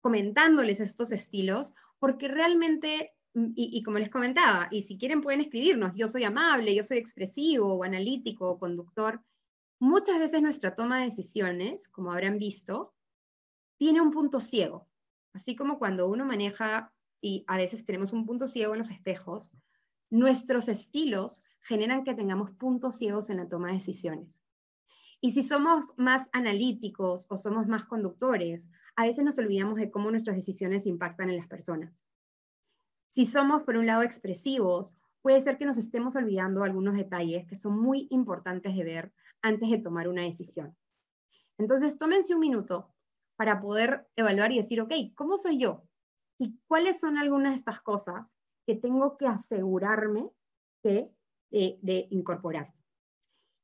comentándoles estos estilos porque realmente, mm, y, como les comentaba, y si quieren pueden escribirnos, yo soy amable, yo soy expresivo o analítico o conductor, muchas veces nuestra toma de decisiones, como habrán visto, tiene un punto ciego. Así como cuando uno maneja, y a veces tenemos un punto ciego en los espejos, nuestros estilos generan que tengamos puntos ciegos en la toma de decisiones. Y si somos más analíticos o somos más conductores, a veces nos olvidamos de cómo nuestras decisiones impactan en las personas. Si somos, por un lado, expresivos, puede ser que nos estemos olvidando algunos detalles que son muy importantes de ver antes de tomar una decisión. Entonces, tómense un minuto para poder evaluar y decir, ok, ¿cómo soy yo? ¿Y cuáles son algunas de estas cosas que tengo que asegurarme de, de incorporar?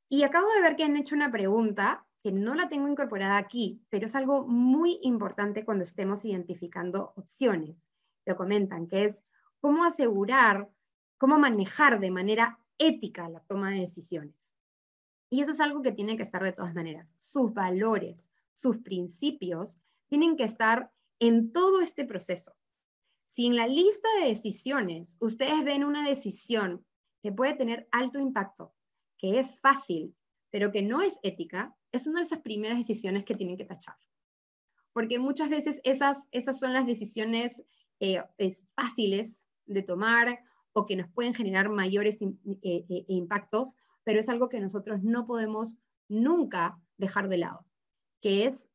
Y acabo de ver que han hecho una pregunta que no la tengo incorporada aquí, pero es algo muy importante cuando estemos identificando opciones. Lo comentan, que es cómo asegurar, cómo manejar de manera ética la toma de decisiones. Y eso es algo que tiene que estar de todas maneras. Sus valores, sus principios tienen que estar en todo este proceso. Si en la lista de decisiones ustedes ven una decisión que puede tener alto impacto, que es fácil, pero que no es ética, es una de esas primeras decisiones que tienen que tachar. Porque muchas veces esas, esas son las decisiones eh, fáciles de tomar o que nos pueden generar mayores eh, eh, impactos, pero es algo que nosotros no podemos nunca dejar de lado, que es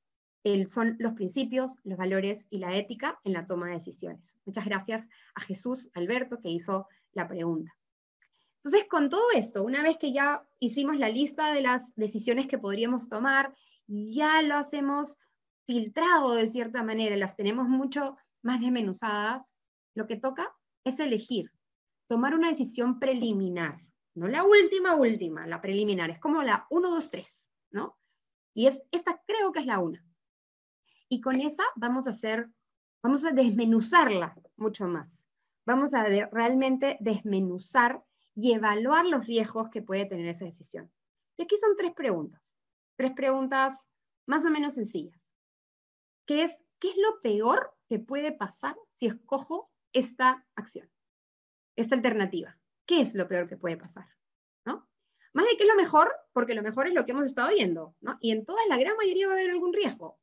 el, son los principios, los valores y la ética en la toma de decisiones. Muchas gracias a Jesús Alberto que hizo la pregunta. Entonces, con todo esto, una vez que ya hicimos la lista de las decisiones que podríamos tomar, ya lo hacemos filtrado de cierta manera, las tenemos mucho más desmenuzadas, lo que toca es elegir, tomar una decisión preliminar, no la última, última, la preliminar, es como la 1, 2, 3, ¿no? Y es, esta creo que es la 1. Y con esa vamos a hacer, vamos a desmenuzarla mucho más. Vamos a realmente desmenuzar y evaluar los riesgos que puede tener esa decisión. Y aquí son tres preguntas, tres preguntas más o menos sencillas, que es, ¿qué es lo peor que puede pasar si escojo esta acción, esta alternativa? ¿Qué es lo peor que puede pasar? ¿No? Más de qué es lo mejor, porque lo mejor es lo que hemos estado viendo, ¿no? Y en toda la gran mayoría va a haber algún riesgo.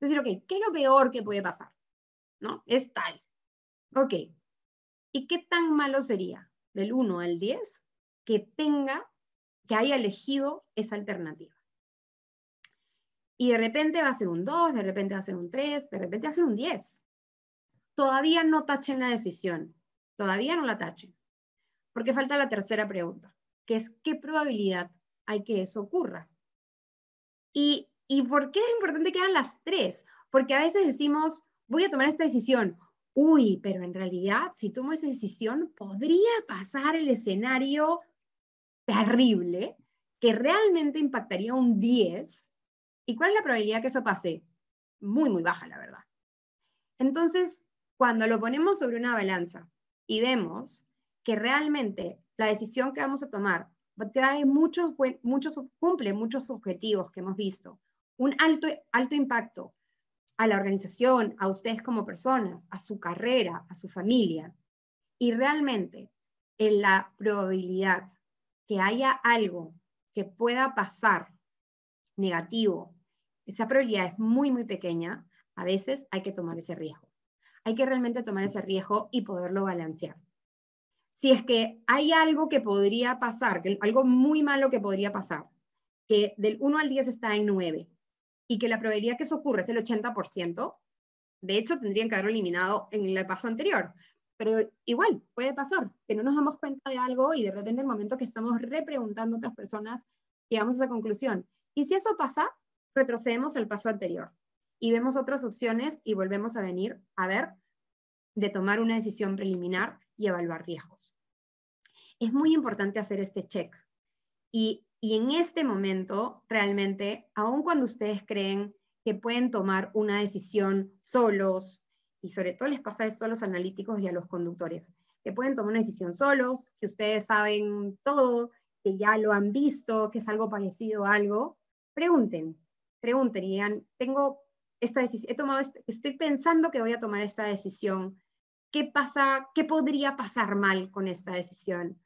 Es decir, ok, ¿qué es lo peor que puede pasar? ¿No? Es tal. Ok. ¿Y qué tan malo sería? del 1 al 10 que tenga, que haya elegido esa alternativa. Y de repente va a ser un 2, de repente va a ser un 3, de repente va a ser un 10. Todavía no tachen la decisión, todavía no la tachen, porque falta la tercera pregunta, que es ¿qué probabilidad hay que eso ocurra? ¿Y, y por qué es importante que hagan las tres? Porque a veces decimos, voy a tomar esta decisión, uy, pero en realidad si tomo esa decisión podría pasar el escenario terrible que realmente impactaría un 10. ¿Y cuál es la probabilidad que eso pase? Muy, muy baja, la verdad. Entonces, cuando lo ponemos sobre una balanza y vemos que realmente la decisión que vamos a tomar trae muchos, muchos, cumple muchos objetivos que hemos visto, un alto, alto impacto, a la organización, a ustedes como personas, a su carrera, a su familia. Y realmente en la probabilidad que haya algo que pueda pasar negativo, esa probabilidad es muy, muy pequeña, a veces hay que tomar ese riesgo. Hay que realmente tomar ese riesgo y poderlo balancear. Si es que hay algo que podría pasar, algo muy malo que podría pasar, que del 1 al 10 está en 9, y que la probabilidad que eso ocurra es el 80%, de hecho tendrían que haberlo eliminado en el paso anterior. Pero igual, puede pasar, que no nos damos cuenta de algo y de repente en el momento que estamos repreguntando a otras personas, llegamos a esa conclusión. Y si eso pasa, retrocedemos al paso anterior y vemos otras opciones y volvemos a venir a ver de tomar una decisión preliminar y evaluar riesgos. Es muy importante hacer este check. Y y en este momento, realmente, aun cuando ustedes creen que pueden tomar una decisión solos, y sobre todo les pasa esto a los analíticos y a los conductores, que pueden tomar una decisión solos, que ustedes saben todo, que ya lo han visto, que es algo parecido a algo, pregunten, pregunten y digan, tengo esta decisión, he tomado, este, estoy pensando que voy a tomar esta decisión, ¿qué pasa, qué podría pasar mal con esta decisión?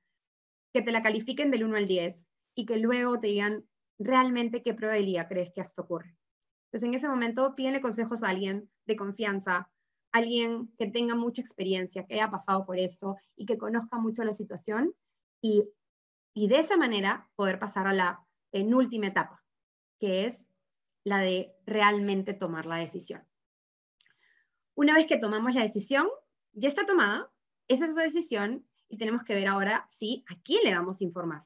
Que te la califiquen del 1 al 10 y que luego te digan realmente qué probabilidad crees que esto ocurre. Entonces, en ese momento, pídele consejos a alguien de confianza, alguien que tenga mucha experiencia, que haya pasado por esto y que conozca mucho la situación y, y de esa manera poder pasar a la penúltima etapa, que es la de realmente tomar la decisión. Una vez que tomamos la decisión, ya está tomada, esa es su decisión y tenemos que ver ahora si a quién le vamos a informar.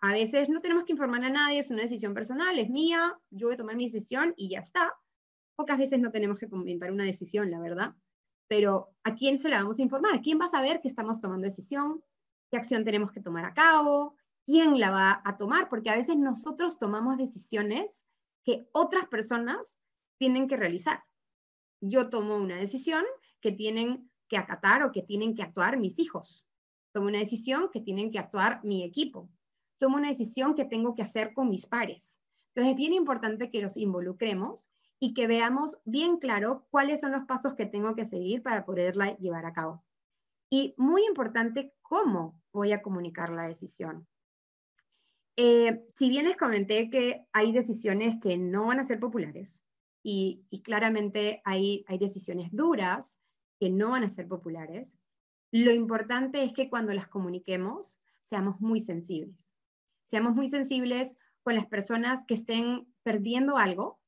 A veces no tenemos que informar a nadie, es una decisión personal, es mía, yo voy a tomar mi decisión y ya está. Pocas veces no tenemos que comentar una decisión, la verdad. Pero ¿a quién se la vamos a informar? ¿A quién va a saber que estamos tomando decisión? ¿Qué acción tenemos que tomar a cabo? ¿Quién la va a tomar? Porque a veces nosotros tomamos decisiones que otras personas tienen que realizar. Yo tomo una decisión que tienen que acatar o que tienen que actuar mis hijos. Tomo una decisión que tienen que actuar mi equipo. Tomo una decisión que tengo que hacer con mis pares. Entonces es bien importante que los involucremos y que veamos bien claro cuáles son los pasos que tengo que seguir para poderla llevar a cabo. Y muy importante, cómo voy a comunicar la decisión. Eh, si bien les comenté que hay decisiones que no van a ser populares y, claramente hay, hay decisiones duras que no van a ser populares, lo importante es que cuando las comuniquemos seamos muy sensibles. Seamos muy sensibles con las personas que estén perdiendo algo,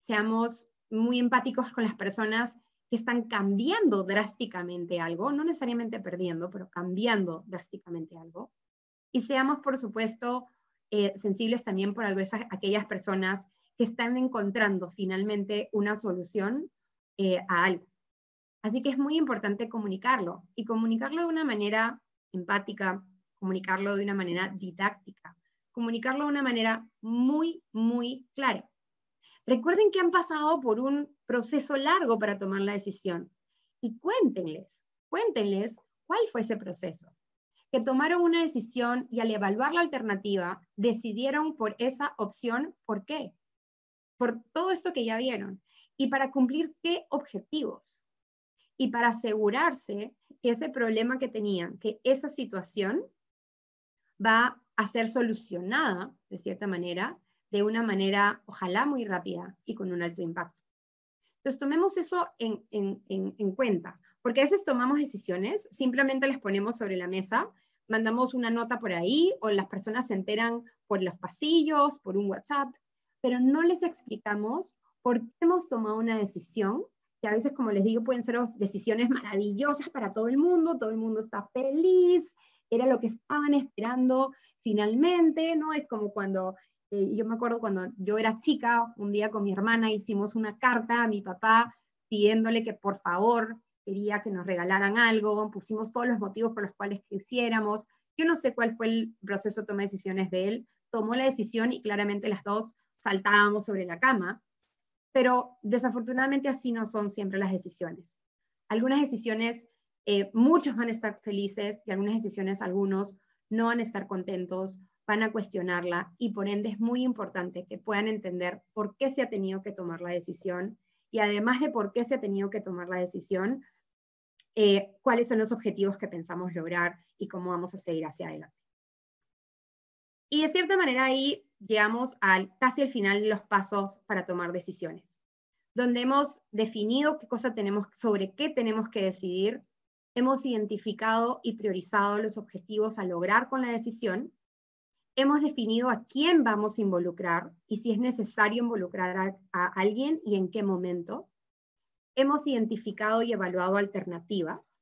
seamos muy empáticos con las personas que están cambiando drásticamente algo, no necesariamente perdiendo, pero cambiando drásticamente algo. Y seamos, por supuesto, eh, sensibles también por aquellas personas que están encontrando finalmente una solución eh, a algo. Así que es muy importante comunicarlo y comunicarlo de una manera empática, comunicarlo de una manera didáctica, comunicarlo de una manera muy, muy clara. Recuerden que han pasado por un proceso largo para tomar la decisión y cuéntenles, cuéntenles cuál fue ese proceso que tomaron una decisión y al evaluar la alternativa decidieron por esa opción. ¿Por qué? Por todo esto que ya vieron. ¿Y para cumplir qué objetivos? Y para asegurarse que ese problema que tenían, que esa situación va a ser solucionada de cierta manera, de una manera ojalá muy rápida y con un alto impacto. Entonces tomemos eso en, en, en cuenta. Porque a veces tomamos decisiones, simplemente las ponemos sobre la mesa, mandamos una nota por ahí o las personas se enteran por los pasillos, por un WhatsApp, pero no les explicamos por qué hemos tomado una decisión, que a veces, como les digo, pueden ser decisiones maravillosas para todo el mundo, todo el mundo está feliz, era lo que estaban esperando finalmente, ¿no? Es como cuando, eh, yo me acuerdo cuando yo era chica, un día con mi hermana hicimos una carta a mi papá pidiéndole que por favor quería que nos regalaran algo, pusimos todos los motivos por los cuales quisiéramos. Yo no sé cuál fue el proceso de toma de decisiones de él, tomó la decisión y claramente las dos saltábamos sobre la cama, pero desafortunadamente así no son siempre las decisiones. Algunas decisiones, eh, muchos van a estar felices y algunas decisiones, algunos no van a estar contentos, van a cuestionarla y por ende es muy importante que puedan entender por qué se ha tenido que tomar la decisión y además de por qué se ha tenido que tomar la decisión, eh, cuáles son los objetivos que pensamos lograr y cómo vamos a seguir hacia adelante. Y de cierta manera ahí llegamos al, casi al final de los pasos para tomar decisiones, donde hemos definido qué cosa tenemos, sobre qué tenemos que decidir, hemos identificado y priorizado los objetivos a lograr con la decisión, hemos definido a quién vamos a involucrar y si es necesario involucrar a alguien y en qué momento, hemos identificado y evaluado alternativas,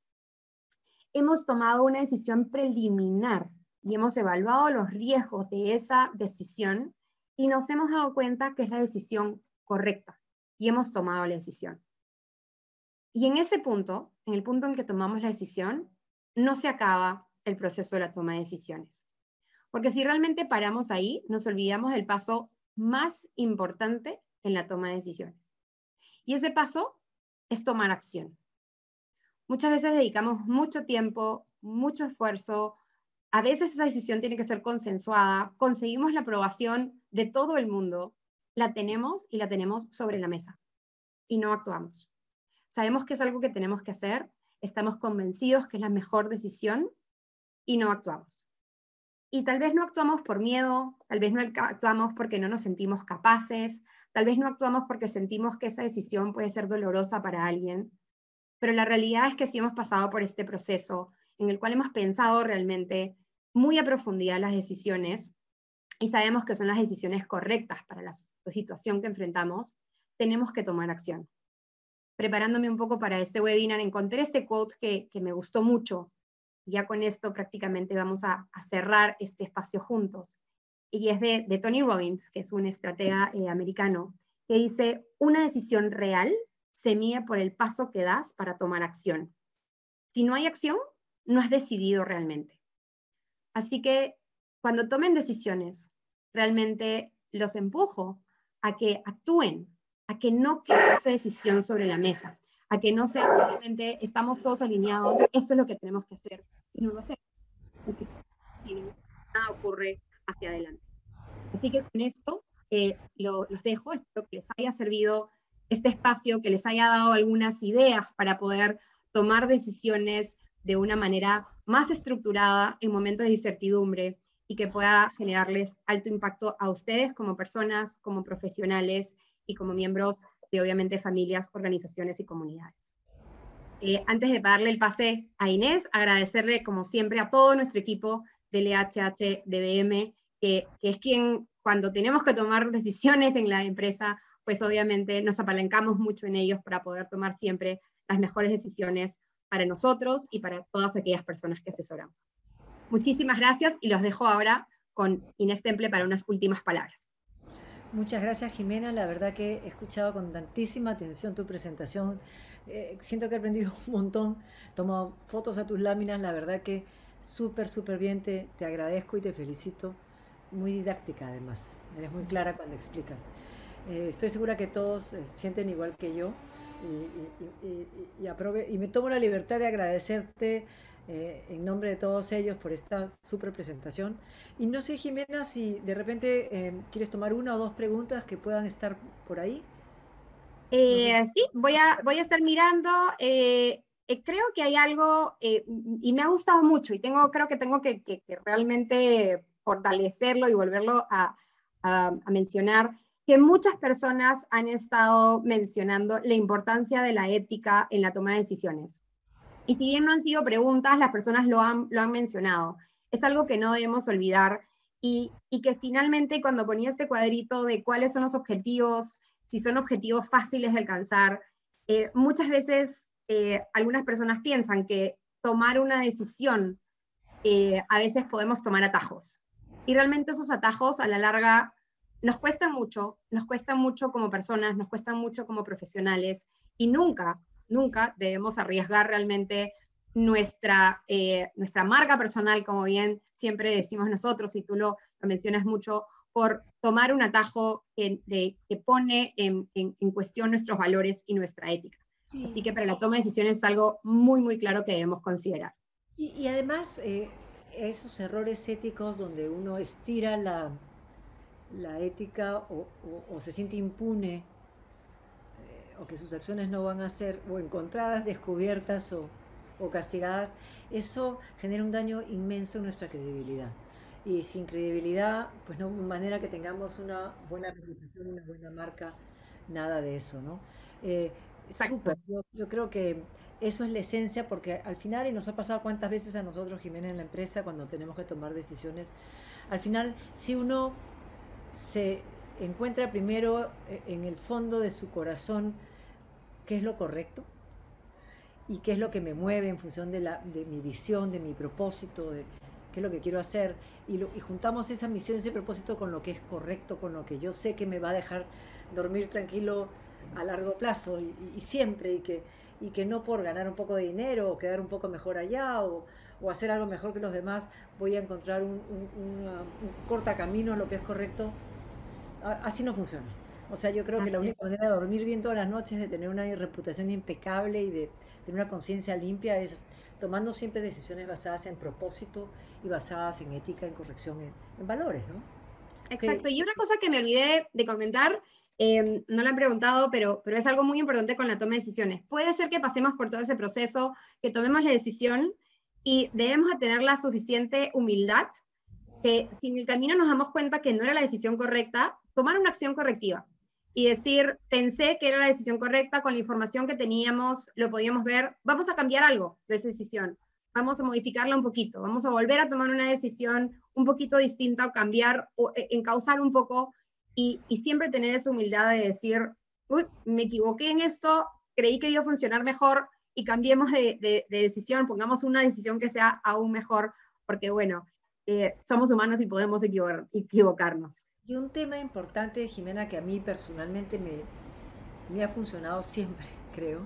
hemos tomado una decisión preliminar y hemos evaluado los riesgos de esa decisión y nos hemos dado cuenta que es la decisión correcta y hemos tomado la decisión. Y en ese punto, en el punto en que tomamos la decisión, no se acaba el proceso de la toma de decisiones. Porque si realmente paramos ahí, nos olvidamos del paso más importante en la toma de decisiones. Y ese paso es tomar acción. Muchas veces dedicamos mucho tiempo, mucho esfuerzo, a veces esa decisión tiene que ser consensuada, conseguimos la aprobación de todo el mundo, la tenemos y la tenemos sobre la mesa y no actuamos. Sabemos que es algo que tenemos que hacer, estamos convencidos que es la mejor decisión y no actuamos. Y tal vez no actuamos por miedo, tal vez no actuamos porque no nos sentimos capaces, Tal vez no actuamos porque sentimos que esa decisión puede ser dolorosa para alguien, pero la realidad es que sí hemos pasado por este proceso en el cual hemos pensado realmente muy a profundidad las decisiones y sabemos que son las decisiones correctas para la situación que enfrentamos, tenemos que tomar acción. Preparándome un poco para este webinar, encontré este quote que, me gustó mucho. Ya con esto prácticamente vamos a cerrar este espacio juntos y es de, Tony Robbins, que es un estratega eh, americano, que dice, una decisión real se mide por el paso que das para tomar acción. Si no hay acción, no has decidido realmente. Así que cuando tomen decisiones, realmente los empujo a que actúen, a que no quede esa decisión sobre la mesa, a que no sea simplemente estamos todos alineados, esto es lo que tenemos que hacer y no lo hacemos. Porque si nada ocurre hacia adelante. Así que con esto eh, los dejo, espero que les haya servido este espacio, que les haya dado algunas ideas para poder tomar decisiones de una manera más estructurada en momentos de incertidumbre y que pueda generarles alto impacto a ustedes como personas, como profesionales y como miembros de obviamente familias, organizaciones y comunidades. Eh, antes de darle el pase a Inés, agradecerle como siempre a todo nuestro equipo del EHH DBM, que, que es quien cuando tenemos que tomar decisiones en la empresa, pues obviamente nos apalancamos mucho en ellos para poder tomar siempre las mejores decisiones para nosotros y para todas aquellas personas que asesoramos. Muchísimas gracias y los dejo ahora con Inés Temple para unas últimas palabras. Muchas gracias Jimena, la verdad que he escuchado con tantísima atención tu presentación, eh, siento que he aprendido un montón, tomado fotos a tus láminas, la verdad que súper, súper bien, te, te agradezco y te felicito, muy didáctica además, eres muy clara cuando explicas. Eh, estoy segura que todos eh, sienten igual que yo y, y, y me tomo la libertad de agradecerte eh, en nombre de todos ellos por esta super presentación. Y no sé, Jimena, si de repente eh, quieres tomar una o dos preguntas que puedan estar por ahí. Sí, voy a, voy a estar mirando. Creo que hay algo, y me ha gustado mucho, y tengo, creo que tengo que, que, realmente fortalecerlo y volverlo a, a, a mencionar, que muchas personas han estado mencionando la importancia de la ética en la toma de decisiones. Y si bien no han sido preguntas, las personas lo han, lo han mencionado. Es algo que no debemos olvidar y, y que finalmente cuando ponía este cuadrito de cuáles son los objetivos, si son objetivos fáciles de alcanzar, eh, muchas veces eh, algunas personas piensan que tomar una decisión, eh, a veces podemos tomar atajos. Y realmente esos atajos a la larga nos cuestan mucho, nos cuestan mucho como personas, nos cuestan mucho como profesionales y nunca nunca debemos arriesgar realmente nuestra, eh, nuestra marca personal, como bien siempre decimos nosotros, y tú lo, mencionas mucho, por tomar un atajo que, pone en, cuestión nuestros valores y nuestra ética. Así que para la toma de decisiones es algo muy, muy claro que debemos considerar. Y, además, eh, esos errores éticos donde uno estira la, la ética o, o se siente impune o que sus acciones no van a ser o encontradas, descubiertas o, o castigadas, eso genera un daño inmenso en nuestra credibilidad. Y sin credibilidad, pues no manera que tengamos una buena reputación, una buena marca, nada de eso, ¿no? Eh, súper, yo, yo, creo que eso es la esencia, porque al final, y nos ha pasado cuántas veces a nosotros, Jiménez, en la empresa, cuando tenemos que tomar decisiones, al final, si uno se encuentra primero eh, en el fondo de su corazón qué es lo correcto y qué es lo que me mueve en función de, la, de mi visión, de mi propósito, de qué es lo que quiero hacer. Y, y, juntamos esa misión, ese propósito con lo que es correcto, con lo que yo sé que me va a dejar dormir tranquilo a largo plazo y, siempre, y que, y que no por ganar un poco de dinero o quedar un poco mejor allá o, o hacer algo mejor que los demás voy a encontrar un, un, un corta camino a lo que es correcto. Así no funciona. O sea, yo creo que la única manera de dormir bien todas las noches, de tener una reputación impecable y de tener una conciencia limpia es tomando siempre decisiones basadas en propósito y basadas en ética, en corrección, en, valores, ¿no? Exacto. Y una cosa que me olvidé de comentar, em, no lo han preguntado, pero, pero es algo muy importante con la toma de decisiones. Puede ser que pasemos por todo ese proceso, que tomemos la decisión y debemos tener la suficiente humildad que si en el camino nos damos cuenta que no era la decisión correcta, tomar una acción correctiva y decir, pensé que era la decisión correcta, con la información que teníamos, lo podíamos ver, vamos a cambiar algo de esa decisión, vamos a modificarla un poquito, vamos a volver a tomar una decisión un poquito distinta, o cambiar, o e, encauzar un poco, y, siempre tener esa humildad de decir, uy, me equivoqué en esto, creí que iba a funcionar mejor, y cambiemos de, de, de decisión, pongamos una decisión que sea aún mejor, porque bueno, eh, somos humanos y podemos equivocar, equivocarnos. Y un tema importante, Jimena, que a mí personalmente me, me ha funcionado siempre, creo,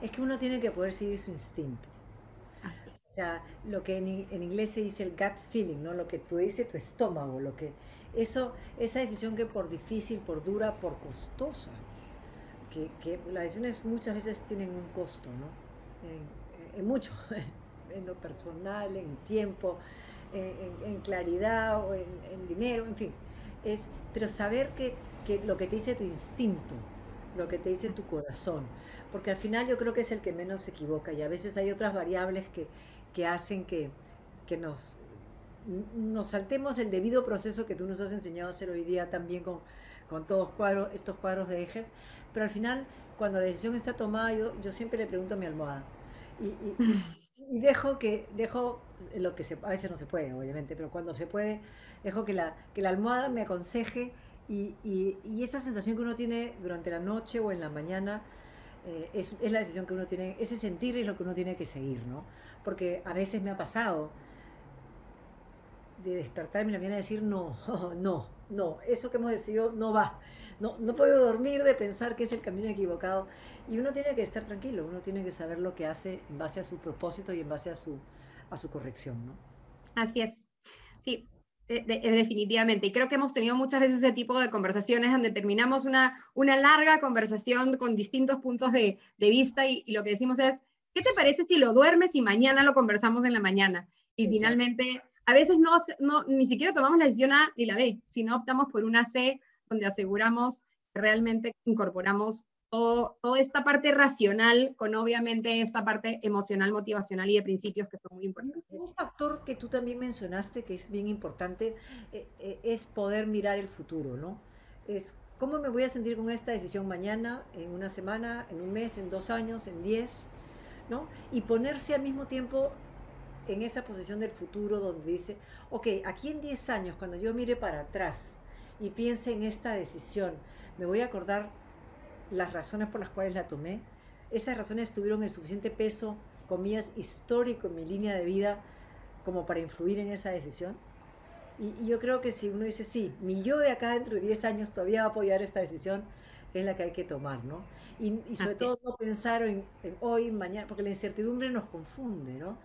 es que uno tiene que poder seguir su instinto. O sea, lo que en, en, inglés se dice el gut feeling, ¿no? Lo que tú dices tu estómago, lo que eso esa decisión que por difícil, por dura, por costosa que, las decisiones muchas veces tienen un costo, ¿no? En, mucho, en lo personal, en tiempo, en, claridad o en, dinero, en fin. Es, pero saber que, que lo que te dice tu instinto, lo que te dice tu corazón, porque al final yo creo que es el que menos se equivoca y a veces hay otras variables que, que hacen que, que nos, nos saltemos el debido proceso que tú nos has enseñado a hacer hoy día también con, con todos cuadros, estos cuadros de ejes, pero al final cuando la decisión está tomada yo, yo siempre le pregunto a mi almohada y, y, dejo que dejo lo que se, a veces no se puede obviamente, pero cuando se puede dejo que la, que la almohada me aconseje y, y, esa sensación que uno tiene durante la noche o en la mañana eh, es, es, la decisión que uno tiene, ese sentir es lo que uno tiene que seguir, ¿no? Porque a veces me ha pasado de despertarme la mañana y decir, no, no, no, eso que hemos decidido no va. No, no puedo dormir de pensar que es el camino equivocado. Y uno tiene que estar tranquilo, uno tiene que saber lo que hace en base a su propósito y en base a su, a su corrección, ¿no? Así es. Sí, definitivamente. Y creo que hemos tenido muchas veces ese tipo de conversaciones donde terminamos una, una larga conversación con distintos puntos de, de vista y, lo que decimos es, ¿qué te parece si lo duermes y mañana lo conversamos en la mañana? Y finalmente, a veces no, no, ni siquiera tomamos la decisión A ni la B, sino optamos por una C donde aseguramos que realmente incorporamos toda esta parte racional con obviamente esta parte emocional, motivacional y de principios que son muy importantes. Un factor que tú también mencionaste que es bien importante eh, eh, es poder mirar el futuro, ¿no? Es cómo me voy a sentir con esta decisión mañana, en una semana, en un mes, en dos años, en diez, ¿no? Y ponerse al mismo tiempo en esa posición del futuro donde dice, ok, aquí en diez años, cuando yo mire para atrás y piense en esta decisión, me voy a acordar las razones por las cuales la tomé. Esas razones tuvieron el suficiente peso, comillas, histórico en mi línea de vida como para influir en esa decisión. Y, yo creo que si uno dice, sí, mi yo de acá dentro de 10 años todavía va a apoyar esta decisión, es la que hay que tomar, ¿no? Y, sobre todo no pensar en, hoy, mañana, porque la incertidumbre nos confunde, ¿no?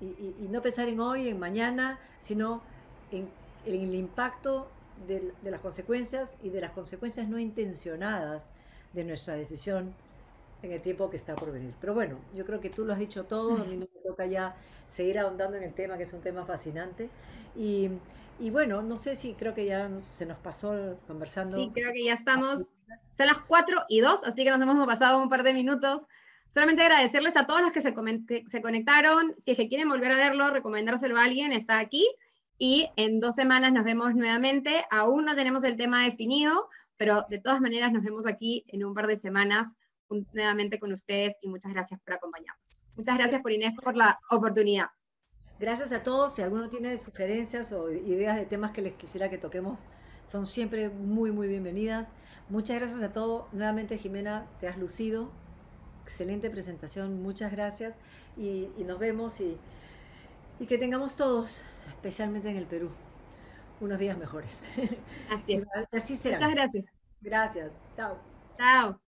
Y, no pensar en hoy, en mañana, sino en, el impacto de, de, las consecuencias y de las consecuencias no intencionadas de nuestra decisión en el tiempo que está por venir. Pero bueno, yo creo que tú lo has dicho todo, a mí no me toca ya seguir ahondando en el tema, que es un tema fascinante. Y, y bueno, no sé si creo que ya se nos pasó conversando. Sí, creo que ya estamos, son las 4 y 2, así que nos hemos pasado un par de minutos. Solamente agradecerles a todos los que se, que se conectaron. Si es que quieren volver a verlo, recomendárselo a alguien, está aquí. Y en dos semanas nos vemos nuevamente. Aún no tenemos el tema definido, pero de todas maneras nos vemos aquí en un par de semanas nuevamente con ustedes y muchas gracias por acompañarnos. Muchas gracias por Inés por la oportunidad. Gracias a todos. Si alguno tiene sugerencias o ideas de temas que les quisiera que toquemos, son siempre muy, muy bienvenidas. Muchas gracias a todos. Nuevamente, Jimena, te has lucido. Excelente presentación. Muchas gracias. Y, nos vemos y, y que tengamos todos, especialmente en el Perú, unos días mejores. Así es. Así será. Muchas gracias. Gracias. Chao. Chao.